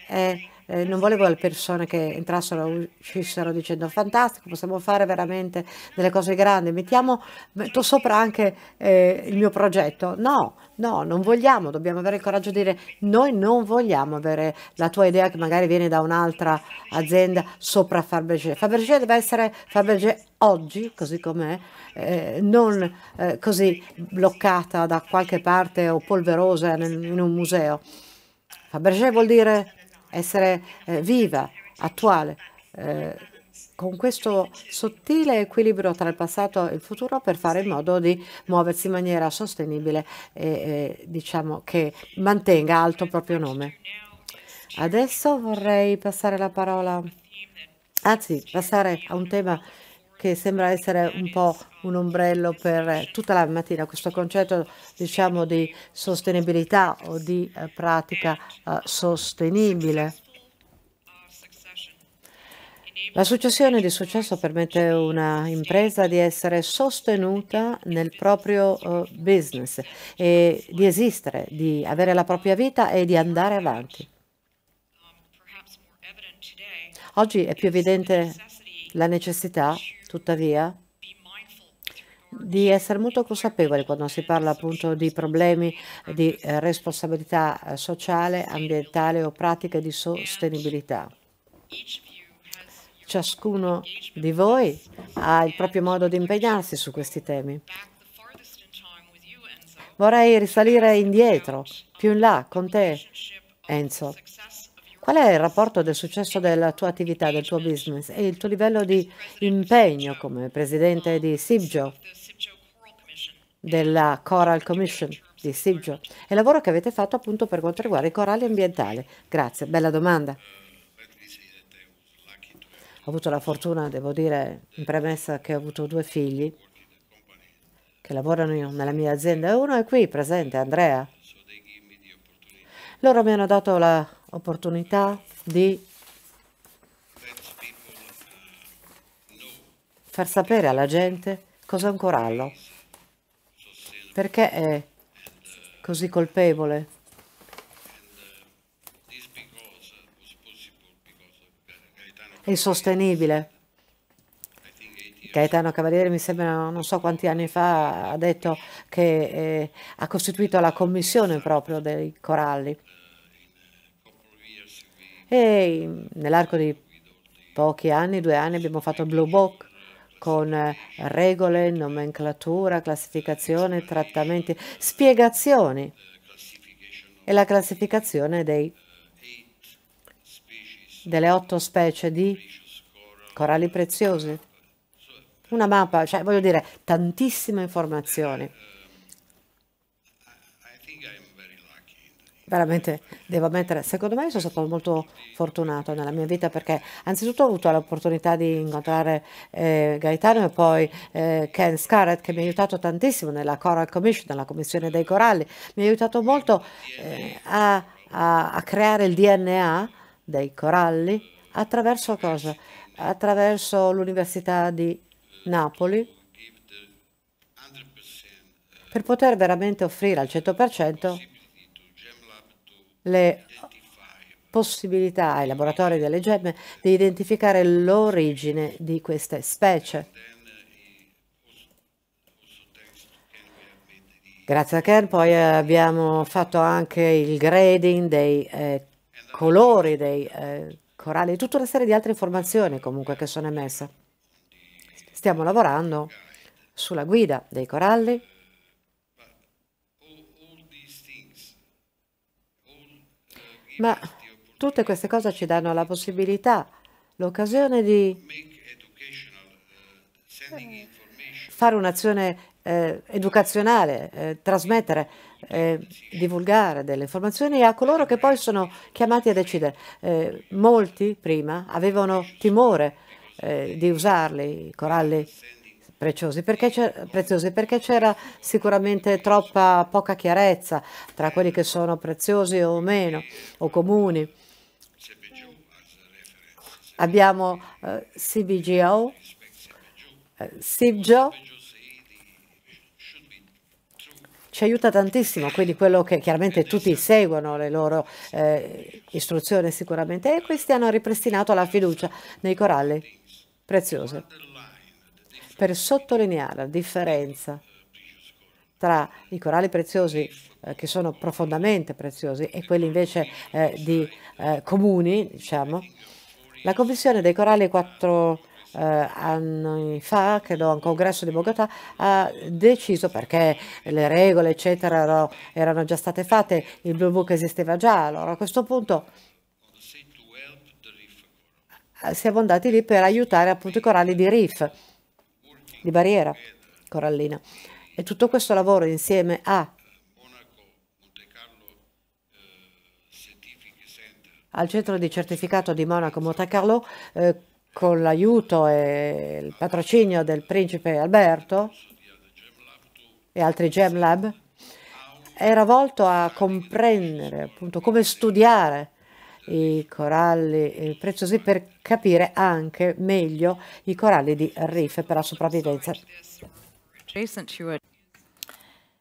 [SPEAKER 2] è eh, non volevo le persone che entrassero e uscissero dicendo fantastico, possiamo fare veramente delle cose grandi, mettiamo, metto sopra anche eh, il mio progetto. No, no, non vogliamo, dobbiamo avere il coraggio di dire noi non vogliamo avere la tua idea che magari viene da un'altra azienda sopra Fabergé. Fabergé deve essere Fabergé oggi, così com'è, eh, non eh, così bloccata da qualche parte o polverosa in, in un museo. Fabergé vuol dire essere eh, viva, attuale. eh, con questo sottile equilibrio tra il passato e il futuro per fare in modo di muoversi in maniera sostenibile e eh, diciamo che mantenga alto il proprio nome. Adesso vorrei passare la parola, anzi passare a un tema che sembra essere un po' un ombrello per tutta la mattina, questo concetto diciamo di sostenibilità o di eh, pratica eh, sostenibile. La successione di successo permette a una impresa di essere sostenuta nel proprio uh, business e di esistere, di avere la propria vita e di andare avanti. Oggi è più evidente la necessità, tuttavia, di essere molto consapevoli quando si parla appunto di problemi di eh, responsabilità eh, sociale, ambientale o pratiche di sostenibilità. Ciascuno di voi ha il proprio modo di impegnarsi su questi temi. Vorrei risalire indietro, più in là, con te, Enzo. Qual è il rapporto del successo della tua attività, del tuo business e il tuo livello di impegno come presidente di SIBGO, della Coral Commission di SIBGO, e il lavoro che avete fatto appunto per quanto riguarda i coralli ambientali? Grazie, bella domanda. Ho avuto la fortuna, devo dire, in premessa che ho avuto due figli che lavorano nella mia azienda e uno è qui presente, Andrea. Loro mi hanno dato l'opportunità di far sapere alla gente cos'è un corallo, perché è così colpevole e sostenibile. Gaetano Cavalieri mi sembra non so quanti anni fa ha detto che eh, ha costituito la commissione proprio dei coralli e nell'arco di pochi anni, due anni, abbiamo fatto Blue Book con eh, regole, nomenclatura, classificazione, trattamenti, spiegazioni e la classificazione dei delle otto specie di coralli preziosi. Una mappa, cioè voglio dire, tantissime informazioni. Veramente devo ammettere, secondo me sono stato molto fortunato nella mia vita perché anzitutto ho avuto l'opportunità di incontrare eh, Gaetano e poi eh, Ken Scarrett che mi ha aiutato tantissimo nella Coral Commission, nella Commissione dei Coralli, mi ha aiutato molto eh, a, a, a creare il DNA dei coralli attraverso cosa? Attraverso l'Università di Napoli per poter veramente offrire al 100% le possibilità ai laboratori delle gemme di identificare l'origine di queste specie. Grazie a Ken poi abbiamo fatto anche il grading dei eh, colori dei eh, coralli, tutta una serie di altre informazioni comunque che sono emesse. Stiamo lavorando sulla guida dei coralli. Ma tutte queste cose ci danno la possibilità, l'occasione di fare un'azione eh, educazionale, eh, trasmettere, eh, divulgare delle informazioni a coloro che poi sono chiamati a decidere. Eh, molti prima avevano timore eh, di usarli, i coralli preziosi perché, preziosi perché c'era sicuramente troppa poca chiarezza tra quelli che sono preziosi o meno o comuni. Abbiamo eh, CBGO, eh, SIBGO, ci aiuta tantissimo, quindi quello che chiaramente tutti seguono le loro eh, istruzioni sicuramente. E questi hanno ripristinato la fiducia nei coralli preziosi per sottolineare la differenza tra i coralli preziosi eh, che sono profondamente preziosi e quelli invece eh, di eh, comuni, diciamo. La Commissione dei coralli 4 eh, anni fa, credo a un congresso di Bogotà, ha deciso, perché le regole eccetera erano, erano già state fatte, il Blue Book esisteva già, allora a questo punto siamo andati lì per aiutare appunto i coralli di reef, di barriera corallina. E tutto questo lavoro insieme a al centro di certificato di Monaco Monte Carlo eh, con l'aiuto e il patrocinio del principe Alberto e altri Gem Lab era volto a comprendere appunto come studiare i coralli preziosi per capire anche meglio i coralli di reef per la sopravvivenza.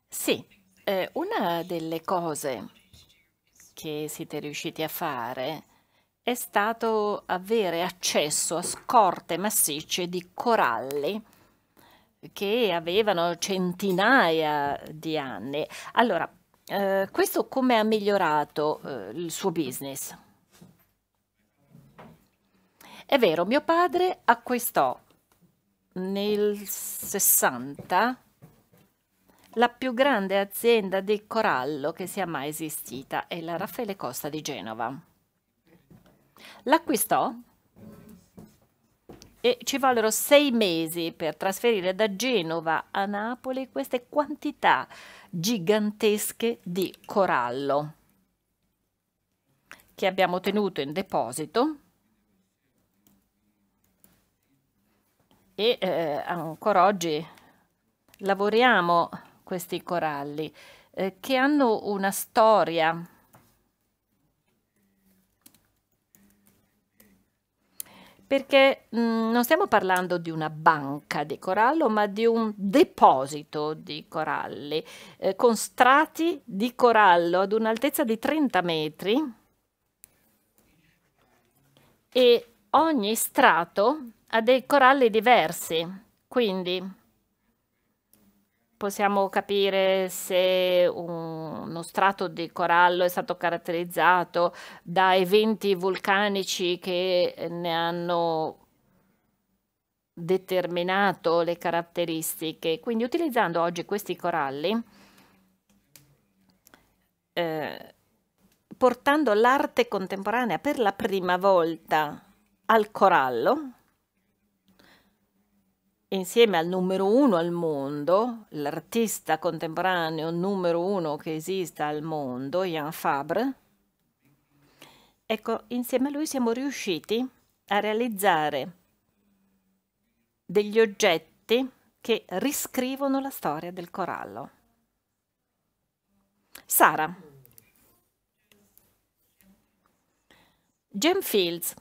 [SPEAKER 1] Sì, eh, una delle cose che siete riusciti a fare è stato avere accesso a scorte massicce di coralli che avevano centinaia di anni. Allora, eh, questo come ha migliorato eh, il suo business? È vero, mio padre acquistò nel 60 la più grande azienda di corallo che sia mai esistita, è la Raffaele Costa di Genova. L'acquistò e ci vollero sei mesi per trasferire da Genova a Napoli queste quantità gigantesche di corallo che abbiamo tenuto in deposito e eh, ancora oggi lavoriamo questi coralli eh, che hanno una storia. Perché mh, mm, non stiamo parlando di una banca di corallo, ma di un deposito di coralli eh, con strati di corallo ad un'altezza di 30 metri. E ogni strato ha dei coralli diversi, quindi possiamo capire se uno strato di corallo è stato caratterizzato da eventi vulcanici che ne hanno determinato le caratteristiche. Quindi utilizzando oggi questi coralli, eh, portando l'arte contemporanea per la prima volta al corallo, insieme al numero uno al mondo, l'artista contemporaneo numero uno che esista al mondo, Jan Fabre, ecco, insieme a lui siamo riusciti a realizzare degli oggetti che riscrivono la storia del corallo. Sara. Gem Fields.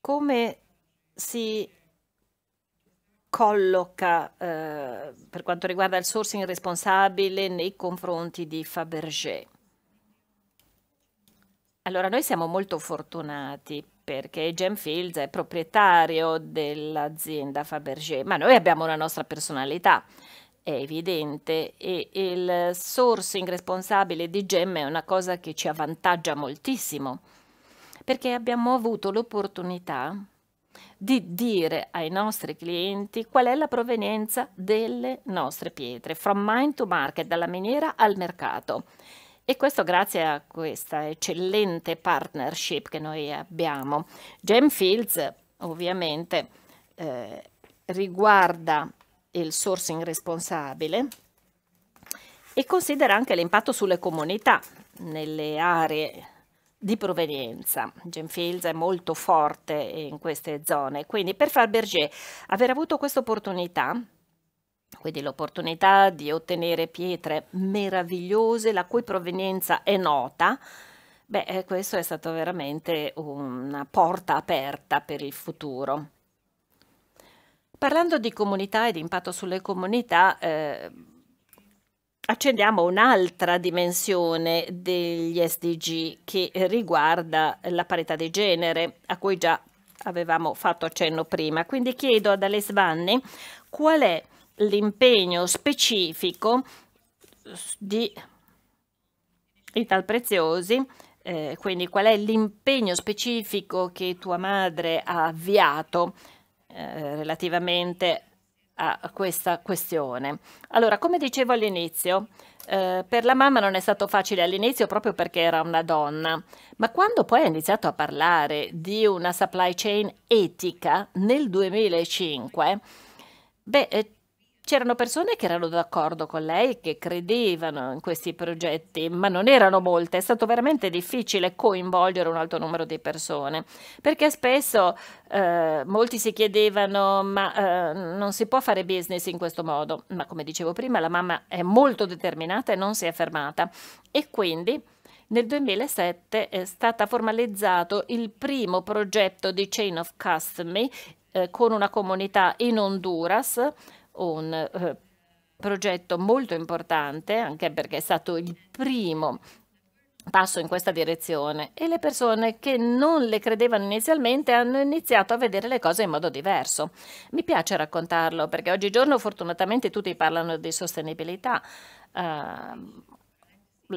[SPEAKER 1] Come si colloca eh, per quanto riguarda il sourcing responsabile nei confronti di Fabergé. Allora, noi siamo molto fortunati perché Gem Fields è proprietario dell'azienda Fabergé, ma noi abbiamo una nostra personalità, è evidente, e il sourcing responsabile di Gem è una cosa che ci avvantaggia moltissimo, perché abbiamo avuto l'opportunità di dire ai nostri clienti qual è la provenienza delle nostre pietre, from mine to market, dalla miniera al mercato. E questo grazie a questa eccellente partnership che noi abbiamo. Gemfields ovviamente eh, riguarda il sourcing responsabile e considera anche l'impatto sulle comunità nelle aree di provenienza. Gemfields è molto forte in queste zone, quindi per Fabergé aver avuto questa opportunità quindi l'opportunità di ottenere pietre meravigliose la cui provenienza è nota, beh, eh, questo è stato veramente una porta aperta per il futuro. Parlando di comunità e di impatto sulle comunità, eh, accendiamo un'altra dimensione degli SDG che riguarda la parità di genere, a cui già avevamo fatto accenno prima. Quindi chiedo ad Alice Vanni qual è l'impegno specifico di Ital Preziosi, eh, quindi qual è l'impegno specifico che tua madre ha avviato eh, relativamente a questa questione. Allora, come dicevo all'inizio, Eh, per la mamma non è stato facile all'inizio proprio perché era una donna, ma quando poi ha iniziato a parlare di una supply chain etica nel 2005, beh, eh, C'erano persone che erano d'accordo con lei, che credevano in questi progetti, ma non erano molte. È stato veramente difficile coinvolgere un alto numero di persone, perché spesso eh, molti si chiedevano, ma eh, non si può fare business in questo modo. Ma come dicevo prima, la mamma è molto determinata e non si è fermata. E quindi... Nel 2007 è stato formalizzato il primo progetto di Chain of Custody eh, con una comunità in Honduras un eh, progetto molto importante, anche perché è stato il primo passo in questa direzione e le persone che non le credevano inizialmente hanno iniziato a vedere le cose in modo diverso. Mi piace raccontarlo perché oggigiorno fortunatamente tutti parlano di sostenibilità. Uh,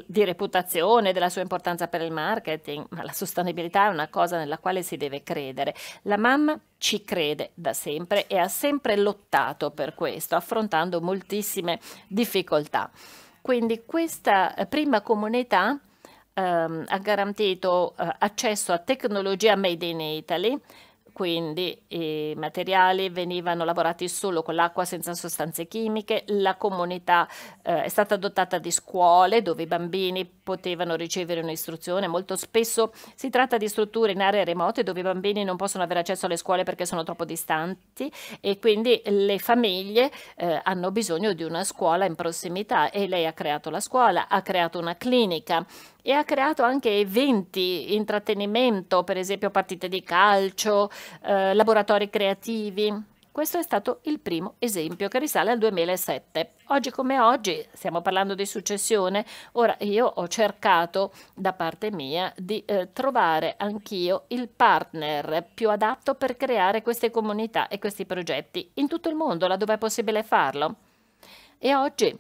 [SPEAKER 1] di reputazione, della sua importanza per il marketing, ma la sostenibilità è una cosa nella quale si deve credere. La mamma ci crede da sempre e ha sempre lottato per questo, affrontando moltissime difficoltà. Quindi questa eh, prima comunità ehm, ha garantito eh, accesso a tecnologia made in Italy, quindi i materiali venivano lavorati solo con l'acqua senza sostanze chimiche, la comunità eh, è stata dotata di scuole dove i bambini potevano ricevere un'istruzione, molto spesso si tratta di strutture in aree remote dove i bambini non possono avere accesso alle scuole perché sono troppo distanti e quindi le famiglie eh, hanno bisogno di una scuola in prossimità e lei ha creato la scuola, ha creato una clinica e ha creato anche eventi, intrattenimento, per esempio partite di calcio, eh, laboratori creativi. Questo è stato il primo esempio che risale al 2007. Oggi come oggi stiamo parlando di successione, ora io ho cercato da parte mia di eh, trovare anch'io il partner più adatto per creare queste comunità e questi progetti in tutto il mondo, laddove è possibile farlo. E oggi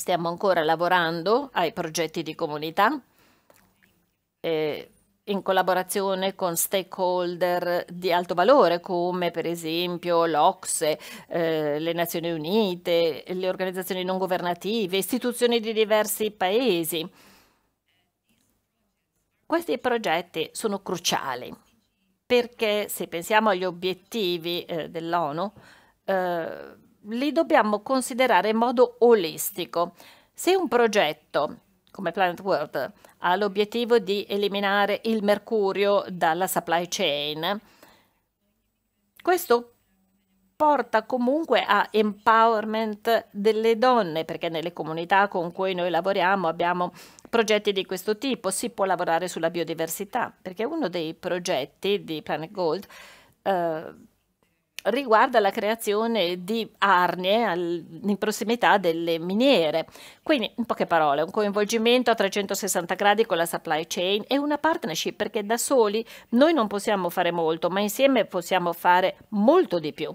[SPEAKER 1] Stiamo ancora lavorando ai progetti di comunità eh, in collaborazione con stakeholder di alto valore come per esempio l'Ocse, eh, le Nazioni Unite, le organizzazioni non governative, istituzioni di diversi paesi. Questi progetti sono cruciali perché se pensiamo agli obiettivi eh, dell'ONU, eh, li dobbiamo considerare in modo olistico. Se un progetto come Planet World ha l'obiettivo di eliminare il mercurio dalla supply chain, questo porta comunque a empowerment delle donne, perché nelle comunità con cui noi lavoriamo abbiamo progetti di questo tipo, si può lavorare sulla biodiversità, perché uno dei progetti di Planet Gold eh, riguarda la creazione di arnie al, in prossimità delle miniere. Quindi, in poche parole, un coinvolgimento a 360 gradi con la supply chain e una partnership perché da soli noi non possiamo fare molto, ma insieme possiamo fare molto di più.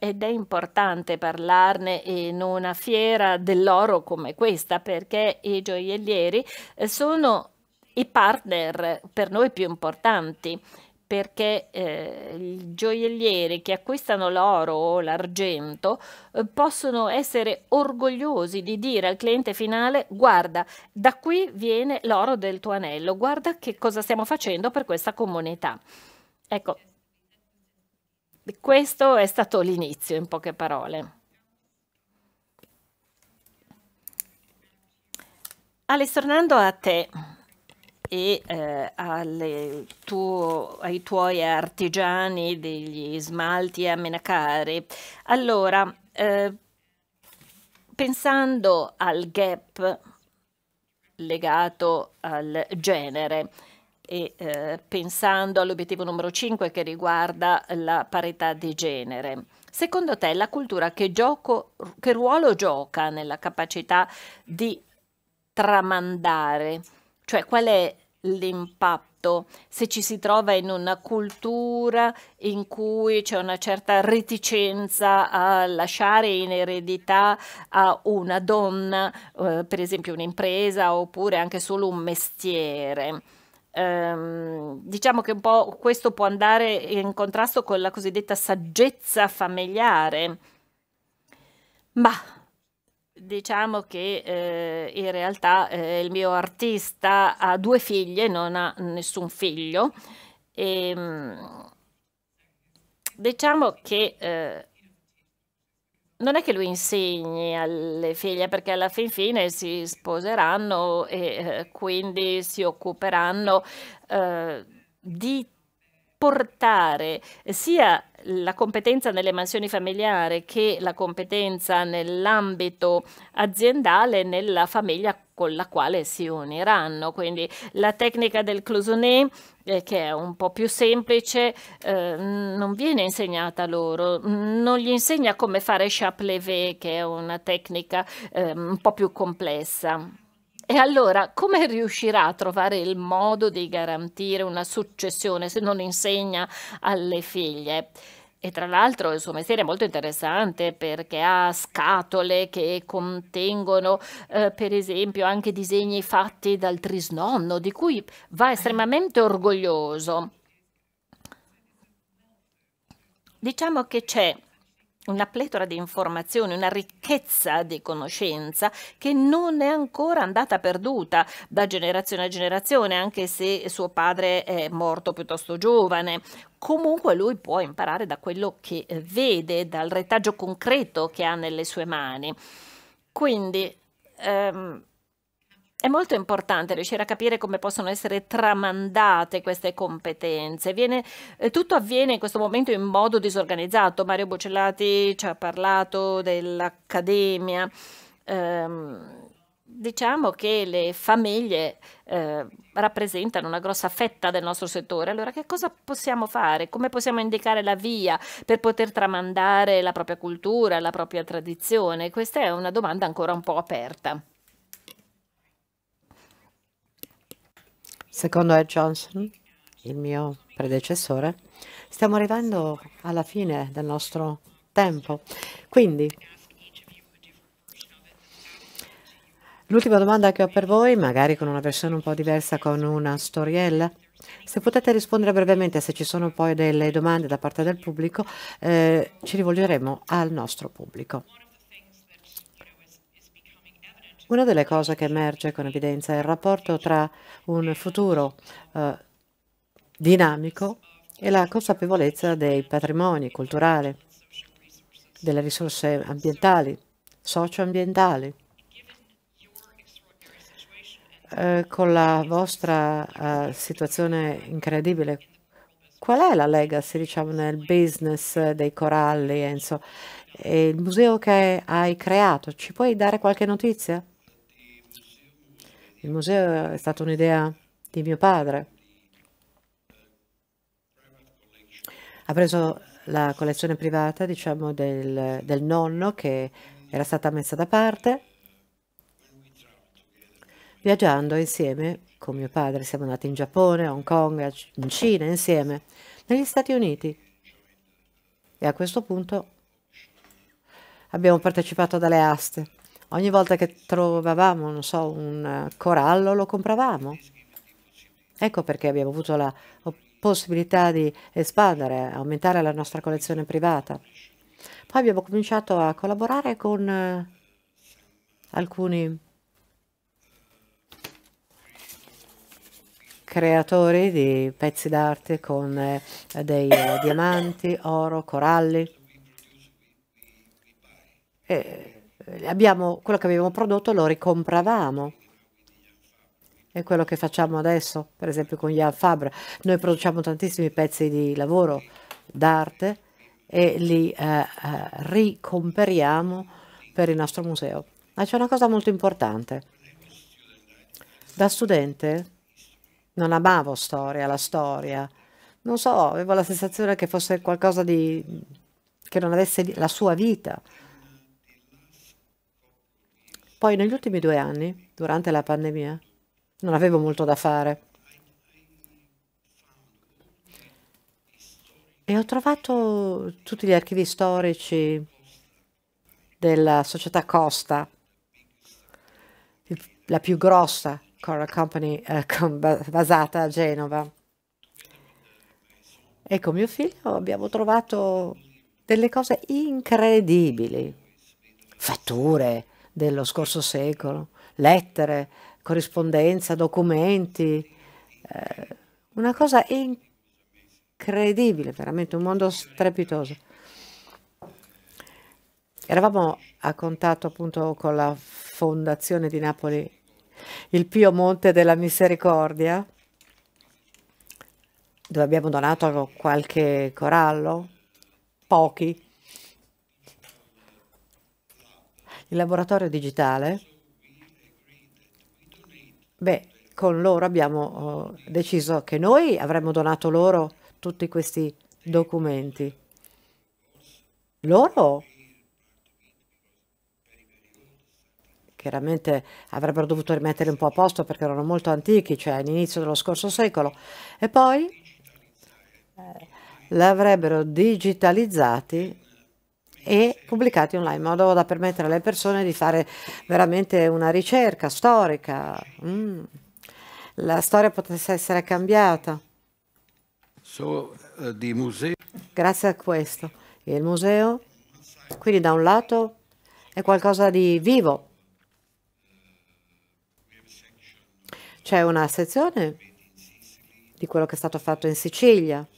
[SPEAKER 1] Ed è importante parlarne in una fiera dell'oro come questa perché i gioiellieri eh, sono i partner per noi più importanti perché eh, i gioiellieri che acquistano l'oro o l'argento eh, possono essere orgogliosi di dire al cliente finale guarda, da qui viene l'oro del tuo anello, guarda che cosa stiamo facendo per questa comunità. Ecco, questo è stato l'inizio in poche parole. Alex, tornando a te, e eh, tuo, ai tuoi artigiani degli smalti a Menacari. Allora, eh, pensando al gap legato al genere e eh, pensando all'obiettivo numero 5 che riguarda la parità di genere, secondo te la cultura che, gioco, che ruolo gioca nella capacità di tramandare? Cioè, qual è l'impatto se ci si trova in una cultura in cui c'è una certa reticenza a lasciare in eredità a una donna, eh, per esempio un'impresa oppure anche solo un mestiere. Um, diciamo che un po' questo può andare in contrasto con la cosiddetta saggezza familiare. Ma diciamo che eh, in realtà eh, il mio artista ha due figlie, non ha nessun figlio. E, ehm, diciamo che eh, non è che lui insegni alle figlie perché alla fin fine si sposeranno e eh, quindi si occuperanno eh, di portare sia la competenza nelle mansioni familiari che la competenza nell'ambito aziendale nella famiglia con la quale si uniranno. Quindi la tecnica del cloisonné, eh, che è un po' più semplice, eh, non viene insegnata loro, non gli insegna come fare chapelet, che è una tecnica eh, un po' più complessa. E allora come riuscirà a trovare il modo di garantire una successione se non insegna alle figlie? E tra l'altro il suo mestiere è molto interessante perché ha scatole che contengono, eh, per esempio, anche disegni fatti dal trisnonno, di cui va estremamente orgoglioso. Diciamo che c'è una pletora di informazioni, una ricchezza di conoscenza che non è ancora andata perduta da generazione a generazione, anche se suo padre è morto piuttosto giovane. Comunque lui può imparare da quello che vede, dal retaggio concreto che ha nelle sue mani. Quindi ehm, è molto importante riuscire a capire come possono essere tramandate queste competenze. Viene, eh, tutto avviene in questo momento in modo disorganizzato. Mario Buccellati ci ha parlato dell'accademia. Ehm, diciamo che le famiglie eh, rappresentano una grossa fetta del nostro settore. Allora, che cosa possiamo fare? Come possiamo indicare la via per poter tramandare la propria cultura, la propria tradizione? Questa è una domanda ancora un po' aperta.
[SPEAKER 2] Secondo Ed Johnson, il mio predecessore, stiamo arrivando alla fine del nostro tempo. Quindi, l'ultima domanda che ho per voi, magari con una versione un po' diversa, con una storiella, se potete rispondere brevemente, se ci sono poi delle domande da parte del pubblico, eh, ci rivolgeremo al nostro pubblico. Una delle cose che emerge con evidenza è il rapporto tra un futuro eh, dinamico e la consapevolezza dei patrimoni culturali, delle risorse ambientali, socioambientali. Eh, con la vostra eh, situazione incredibile, qual è la legacy, diciamo, nel business dei coralli, Enzo? E il museo che hai creato, ci puoi dare qualche notizia? Il museo è stata un'idea di mio padre. Ha preso la collezione privata, diciamo, del, del nonno che era stata messa da parte. Viaggiando insieme con mio padre siamo andati in Giappone, a Hong Kong, in Cina insieme, negli Stati Uniti. E a questo punto abbiamo partecipato alle aste Ogni volta che trovavamo, non so, un corallo lo compravamo. Ecco perché abbiamo avuto la possibilità di espandere, aumentare la nostra collezione privata. Poi abbiamo cominciato a collaborare con eh, alcuni creatori di pezzi d'arte con eh, dei eh, diamanti, oro, coralli. E abbiamo, quello che avevamo prodotto lo ricompravamo. È quello che facciamo adesso, per esempio con Jan Fabre. Noi produciamo tantissimi pezzi di lavoro d'arte e li eh, eh, ricomperiamo per il nostro museo. Ma c'è una cosa molto importante. Da studente non amavo storia, la storia. Non so, avevo la sensazione che fosse qualcosa di che non avesse la sua vita. Poi negli ultimi due anni, durante la pandemia, non avevo molto da fare. E ho trovato tutti gli archivi storici della società Costa, la più grossa Coral Company eh, basata a Genova. E con mio figlio abbiamo trovato delle cose incredibili, fatture, dello scorso secolo, lettere, corrispondenza, documenti, eh, una cosa incredibile, veramente un mondo strepitoso. Eravamo a contatto appunto con la fondazione di Napoli, il Pio Monte della Misericordia, dove abbiamo donato qualche corallo, pochi. Il laboratorio digitale, beh, con loro abbiamo uh, deciso che noi avremmo donato loro tutti questi documenti. Loro chiaramente avrebbero dovuto rimettere un po' a posto perché erano molto antichi, cioè all'inizio dello scorso secolo, e poi eh, l'avrebbero digitalizzati e pubblicati online, in modo da permettere alle persone di fare veramente una ricerca storica. Mm. La storia potesse essere cambiata.
[SPEAKER 3] So, uh.
[SPEAKER 2] Grazie a questo. E il museo, quindi da un lato, è qualcosa di vivo, C'è una sezione di quello che è stato fatto in Sicilia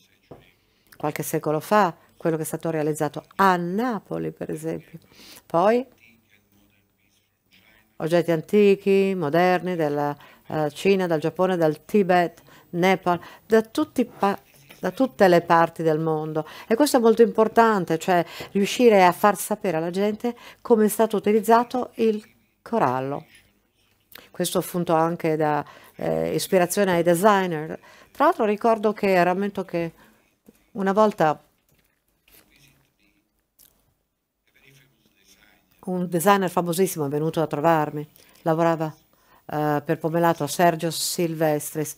[SPEAKER 2] qualche secolo fa, quello che è stato realizzato a Napoli, per esempio. Poi oggetti antichi, moderni della uh, Cina, dal Giappone, dal Tibet, Nepal, da, da tutte le parti del mondo. E questo è molto importante, cioè riuscire a far sapere alla gente come è stato utilizzato il corallo. Questo funto anche da eh, ispirazione ai designer. Tra l'altro ricordo che rammento che una volta un designer famosissimo è venuto a trovarmi, lavorava uh, per Pomelato, Sergio Silvestris.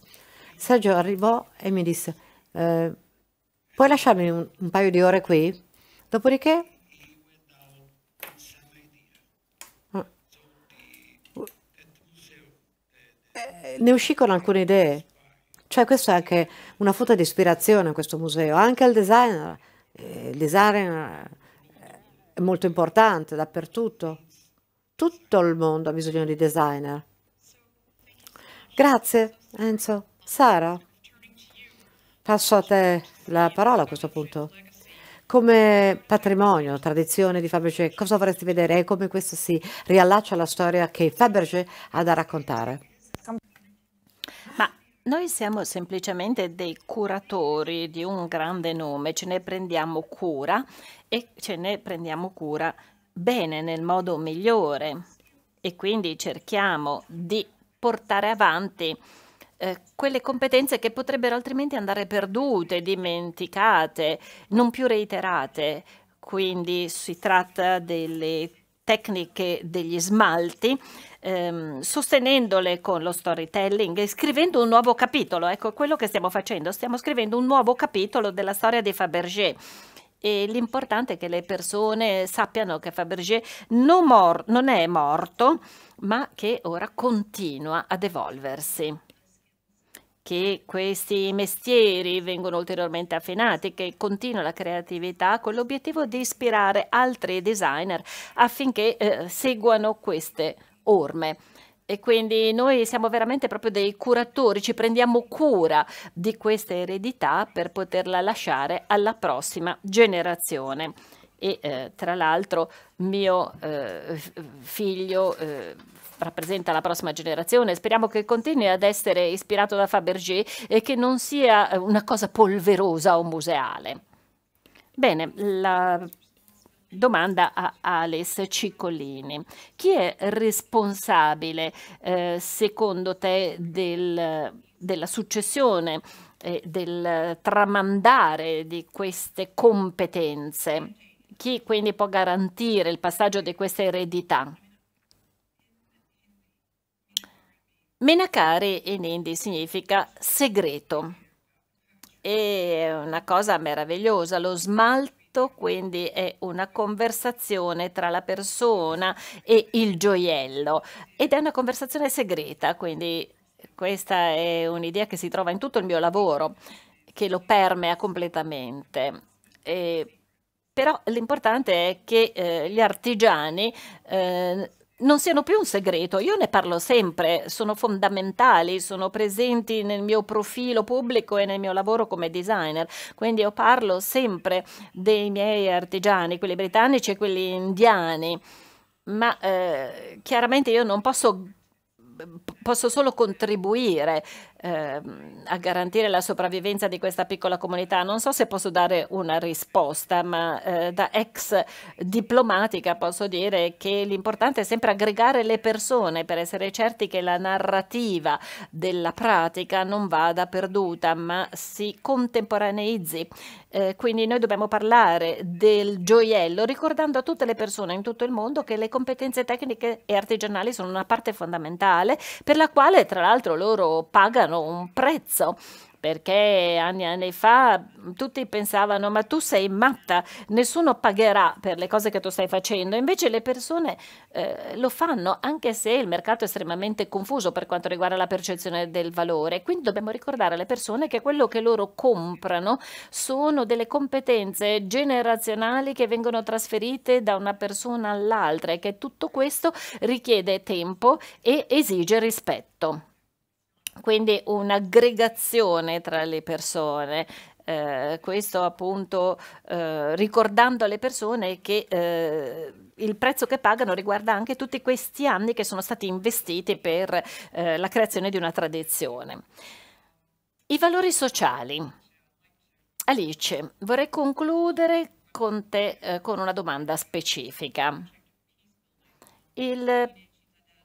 [SPEAKER 2] Sergio arrivò e mi disse, eh, puoi lasciarmi un, un paio di ore qui? Dopodiché ne uscì con alcune idee. Cioè questa è anche una foto di ispirazione a questo museo. Anche il designer, eh, il designer è molto importante dappertutto. Tutto il mondo ha bisogno di designer. Grazie Enzo. Sara, passo a te la parola a questo punto. Come patrimonio, tradizione di Fabergé, cosa vorresti vedere e come questo si riallaccia alla storia che Fabergé ha da raccontare?
[SPEAKER 1] Noi siamo semplicemente dei curatori di un grande nome, ce ne prendiamo cura e ce ne prendiamo cura bene, nel modo migliore e quindi cerchiamo di portare avanti eh, quelle competenze che potrebbero altrimenti andare perdute, dimenticate, non più reiterate. Quindi si tratta delle tecniche degli smalti, ehm, sostenendole con lo storytelling e scrivendo un nuovo capitolo. Ecco quello che stiamo facendo, stiamo scrivendo un nuovo capitolo della storia di Fabergé. E l'importante è che le persone sappiano che Fabergé non, non è morto, ma che ora continua ad evolversi che questi mestieri vengono ulteriormente affinati, che continua la creatività con l'obiettivo di ispirare altri designer affinché eh, seguano queste orme. E quindi noi siamo veramente proprio dei curatori, ci prendiamo cura di questa eredità per poterla lasciare alla prossima generazione. E eh, tra l'altro mio eh, figlio eh, rappresenta la prossima generazione. Speriamo che continui ad essere ispirato da Fabergé e che non sia eh, una cosa polverosa o museale. Bene, la domanda a Alice Ciccolini. Chi è responsabile, eh, secondo te, del, della successione e del tramandare di queste competenze? Chi quindi può garantire il passaggio di questa eredità? Menacare in hindi significa segreto. È una cosa meravigliosa, lo smalto quindi è una conversazione tra la persona e il gioiello ed è una conversazione segreta, quindi questa è un'idea che si trova in tutto il mio lavoro, che lo permea completamente. E, però l'importante è che eh, gli artigiani eh, non siano più un segreto. Io ne parlo sempre, sono fondamentali, sono presenti nel mio profilo pubblico e nel mio lavoro come designer. Quindi io parlo sempre dei miei artigiani, quelli britannici e quelli indiani. Ma eh, chiaramente io non posso posso solo contribuire eh, a garantire la sopravvivenza di questa piccola comunità. Non so se posso dare una risposta, ma eh, da ex diplomatica posso dire che l'importante è sempre aggregare le persone per essere certi che la narrativa della pratica non vada perduta, ma si contemporaneizzi. Eh, quindi noi dobbiamo parlare del gioiello ricordando a tutte le persone in tutto il mondo che le competenze tecniche e artigianali sono una parte fondamentale per la quale tra l'altro loro pagano un prezzo perché anni e anni fa tutti pensavano ma tu sei matta, nessuno pagherà per le cose che tu stai facendo, invece le persone eh, lo fanno anche se il mercato è estremamente confuso per quanto riguarda la percezione del valore, quindi dobbiamo ricordare alle persone che quello che loro comprano sono delle competenze generazionali che vengono trasferite da una persona all'altra e che tutto questo richiede tempo e esige rispetto. Quindi un'aggregazione tra le persone, eh, questo appunto eh, ricordando alle persone che eh, il prezzo che pagano riguarda anche tutti questi anni che sono stati investiti per eh, la creazione di una tradizione. I valori sociali. Alice, vorrei concludere con te eh, con una domanda specifica. Il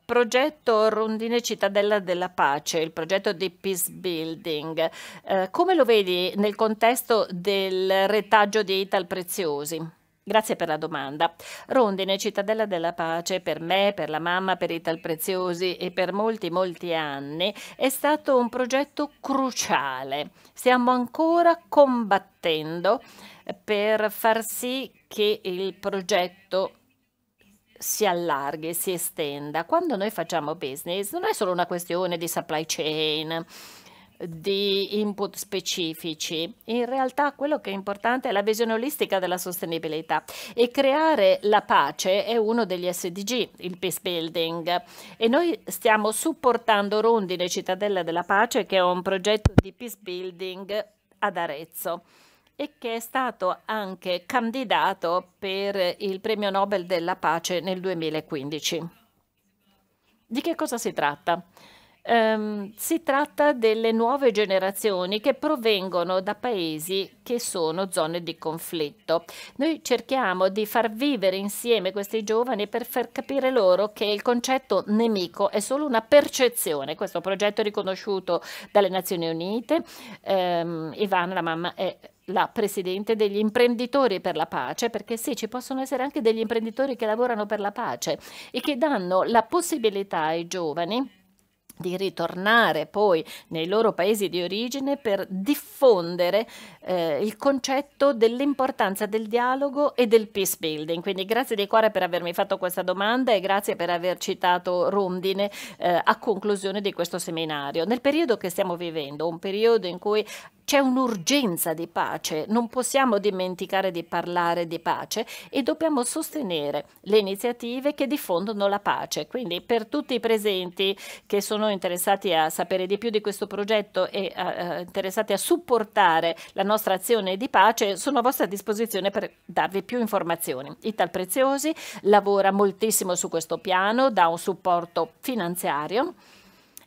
[SPEAKER 1] progetto Rondine Cittadella della Pace, il progetto di peace building, eh, come lo vedi nel contesto del retaggio di Ital Preziosi? Grazie per la domanda. Rondine, Cittadella della Pace, per me, per la mamma, per Ital Preziosi e per molti, molti anni, è stato un progetto cruciale. Stiamo ancora combattendo per far sì che il progetto si allarghi, si estenda. Quando noi facciamo business non è solo una questione di supply chain, di input specifici. In realtà quello che è importante è la visione olistica della sostenibilità e creare la pace è uno degli SDG, il peace building. E noi stiamo supportando Rondine Cittadella della Pace che è un progetto di peace building ad Arezzo e che è stato anche candidato per il premio Nobel della pace nel 2015. Di che cosa si tratta? Um, si tratta delle nuove generazioni che provengono da paesi che sono zone di conflitto. Noi cerchiamo di far vivere insieme questi giovani per far capire loro che il concetto nemico è solo una percezione. Questo progetto è riconosciuto dalle Nazioni Unite. Um, Ivan, la mamma, è la presidente degli imprenditori per la pace, perché sì, ci possono essere anche degli imprenditori che lavorano per la pace e che danno la possibilità ai giovani di ritornare poi nei loro paesi di origine per diffondere eh, il concetto dell'importanza del dialogo e del peace building. Quindi grazie di cuore per avermi fatto questa domanda e grazie per aver citato Rondine eh, a conclusione di questo seminario. Nel periodo che stiamo vivendo, un periodo in cui c'è un'urgenza di pace, non possiamo dimenticare di parlare di pace e dobbiamo sostenere le iniziative che diffondono la pace. Quindi per tutti i presenti che sono interessati a sapere di più di questo progetto e uh, interessati a supportare la nostra azione di pace, sono a vostra disposizione per darvi più informazioni. Ital Preziosi lavora moltissimo su questo piano, dà un supporto finanziario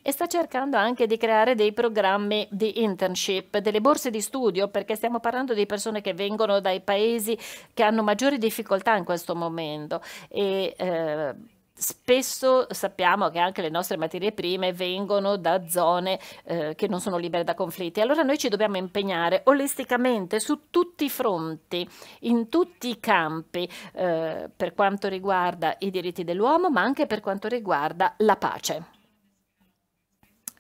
[SPEAKER 1] e sta cercando anche di creare dei programmi di internship, delle borse di studio, perché stiamo parlando di persone che vengono dai paesi che hanno maggiori difficoltà in questo momento e eh, Spesso sappiamo che anche le nostre materie prime vengono da zone eh, che non sono libere da conflitti. Allora noi ci dobbiamo impegnare olisticamente su tutti i fronti, in tutti i campi, eh, per quanto riguarda i diritti dell'uomo, ma anche per quanto riguarda la pace.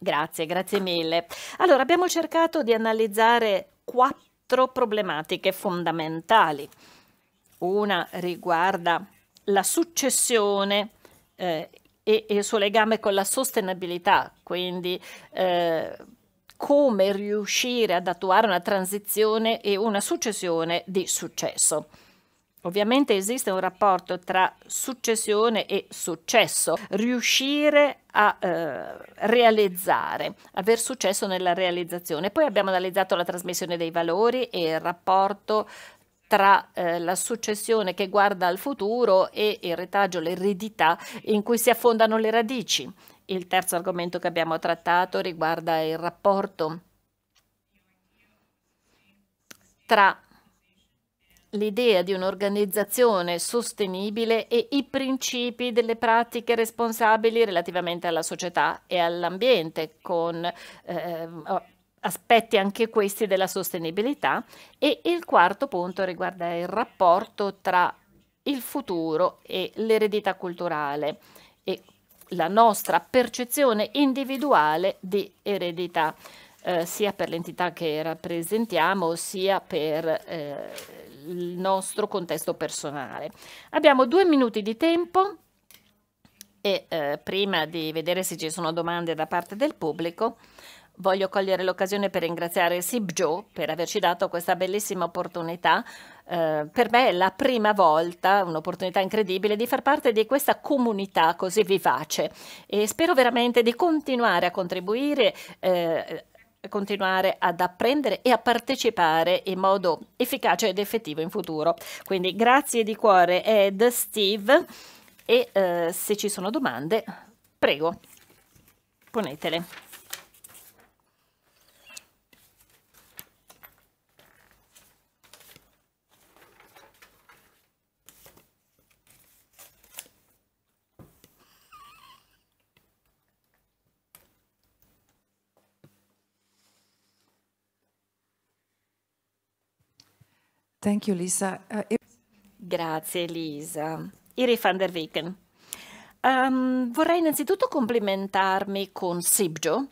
[SPEAKER 1] Grazie, grazie mille. Allora, abbiamo cercato di analizzare quattro problematiche fondamentali. Una riguarda la successione eh, e, e, il suo legame con la sostenibilità, quindi eh, come riuscire ad attuare una transizione e una successione di successo. Ovviamente esiste un rapporto tra successione e successo, riuscire a eh, realizzare, aver successo nella realizzazione. Poi abbiamo analizzato la trasmissione dei valori e il rapporto tra eh, la successione che guarda al futuro e il retaggio, l'eredità in cui si affondano le radici. Il terzo argomento che abbiamo trattato riguarda il rapporto tra l'idea di un'organizzazione sostenibile e i principi delle pratiche responsabili relativamente alla società e all'ambiente, con eh, aspetti anche questi della sostenibilità. E il quarto punto riguarda il rapporto tra il futuro e l'eredità culturale e la nostra percezione individuale di eredità. Eh, sia per l'entità che rappresentiamo, sia per eh, il nostro contesto personale. Abbiamo due minuti di tempo e eh, prima di vedere se ci sono domande da parte del pubblico, voglio cogliere l'occasione per ringraziare Sib Joe per averci dato questa bellissima opportunità. Eh, per me è la prima volta, un'opportunità incredibile, di far parte di questa comunità così vivace e spero veramente di continuare a contribuire eh, continuare ad apprendere e a partecipare in modo efficace ed effettivo in futuro. Quindi grazie di cuore Ed, Steve e eh, se ci sono domande, prego, ponetele.
[SPEAKER 4] Thank you, Lisa. Uh,
[SPEAKER 1] Grazie, Lisa. Iri van der Wieken. Um, vorrei innanzitutto complimentarmi con Sibjo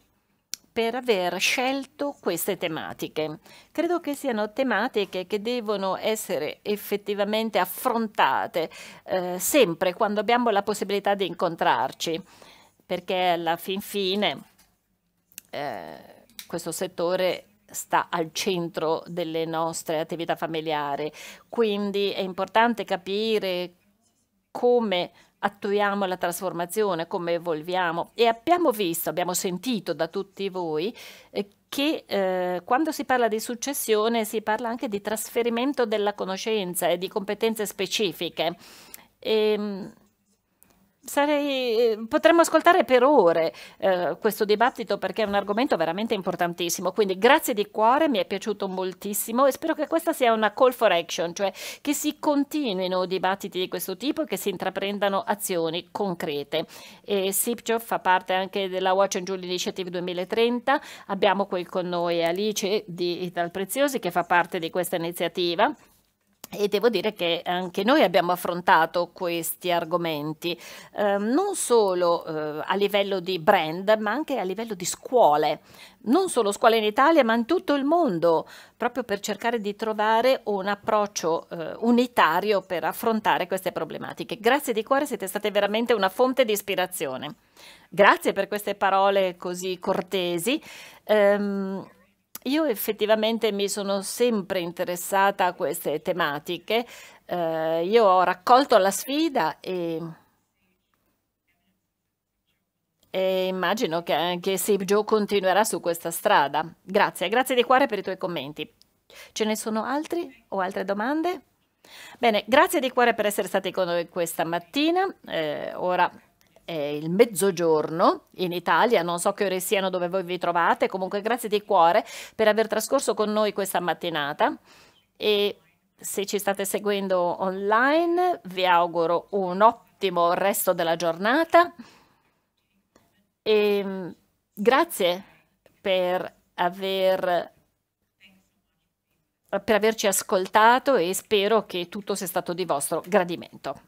[SPEAKER 1] per aver scelto queste tematiche. Credo che siano tematiche che devono essere effettivamente affrontate eh, sempre quando abbiamo la possibilità di incontrarci, perché alla fin fine eh, questo settore sta al centro delle nostre attività familiari. Quindi è importante capire come attuiamo la trasformazione, come evolviamo e abbiamo visto, abbiamo sentito da tutti voi eh, che eh, quando si parla di successione si parla anche di trasferimento della conoscenza e di competenze specifiche. E, ehm, Sarei, potremmo ascoltare per ore eh, questo dibattito perché è un argomento veramente importantissimo. Quindi grazie di cuore, mi è piaciuto moltissimo e spero che questa sia una call for action, cioè che si continuino dibattiti di questo tipo e che si intraprendano azioni concrete. E SIPCO fa parte anche della Watch and Jewel Initiative 2030. Abbiamo qui con noi Alice di Ital Preziosi che fa parte di questa iniziativa e devo dire che anche noi abbiamo affrontato questi argomenti, eh, non solo eh, a livello di brand, ma anche a livello di scuole, non solo scuole in Italia, ma in tutto il mondo, proprio per cercare di trovare un approccio eh, unitario per affrontare queste problematiche. Grazie di cuore, siete state veramente una fonte di ispirazione. Grazie per queste parole così cortesi. Um, io effettivamente mi sono sempre interessata a queste tematiche. Eh, io ho raccolto la sfida e, e immagino che anche Save Joe continuerà su questa strada. Grazie, grazie di cuore per i tuoi commenti. Ce ne sono altri o altre domande? Bene, grazie di cuore per essere stati con noi questa mattina. Eh, ora è il mezzogiorno in Italia, non so che ore siano dove voi vi trovate, comunque grazie di cuore per aver trascorso con noi questa mattinata e se ci state seguendo online vi auguro un ottimo resto della giornata e mm, grazie per aver per averci ascoltato e spero che tutto sia stato di vostro gradimento.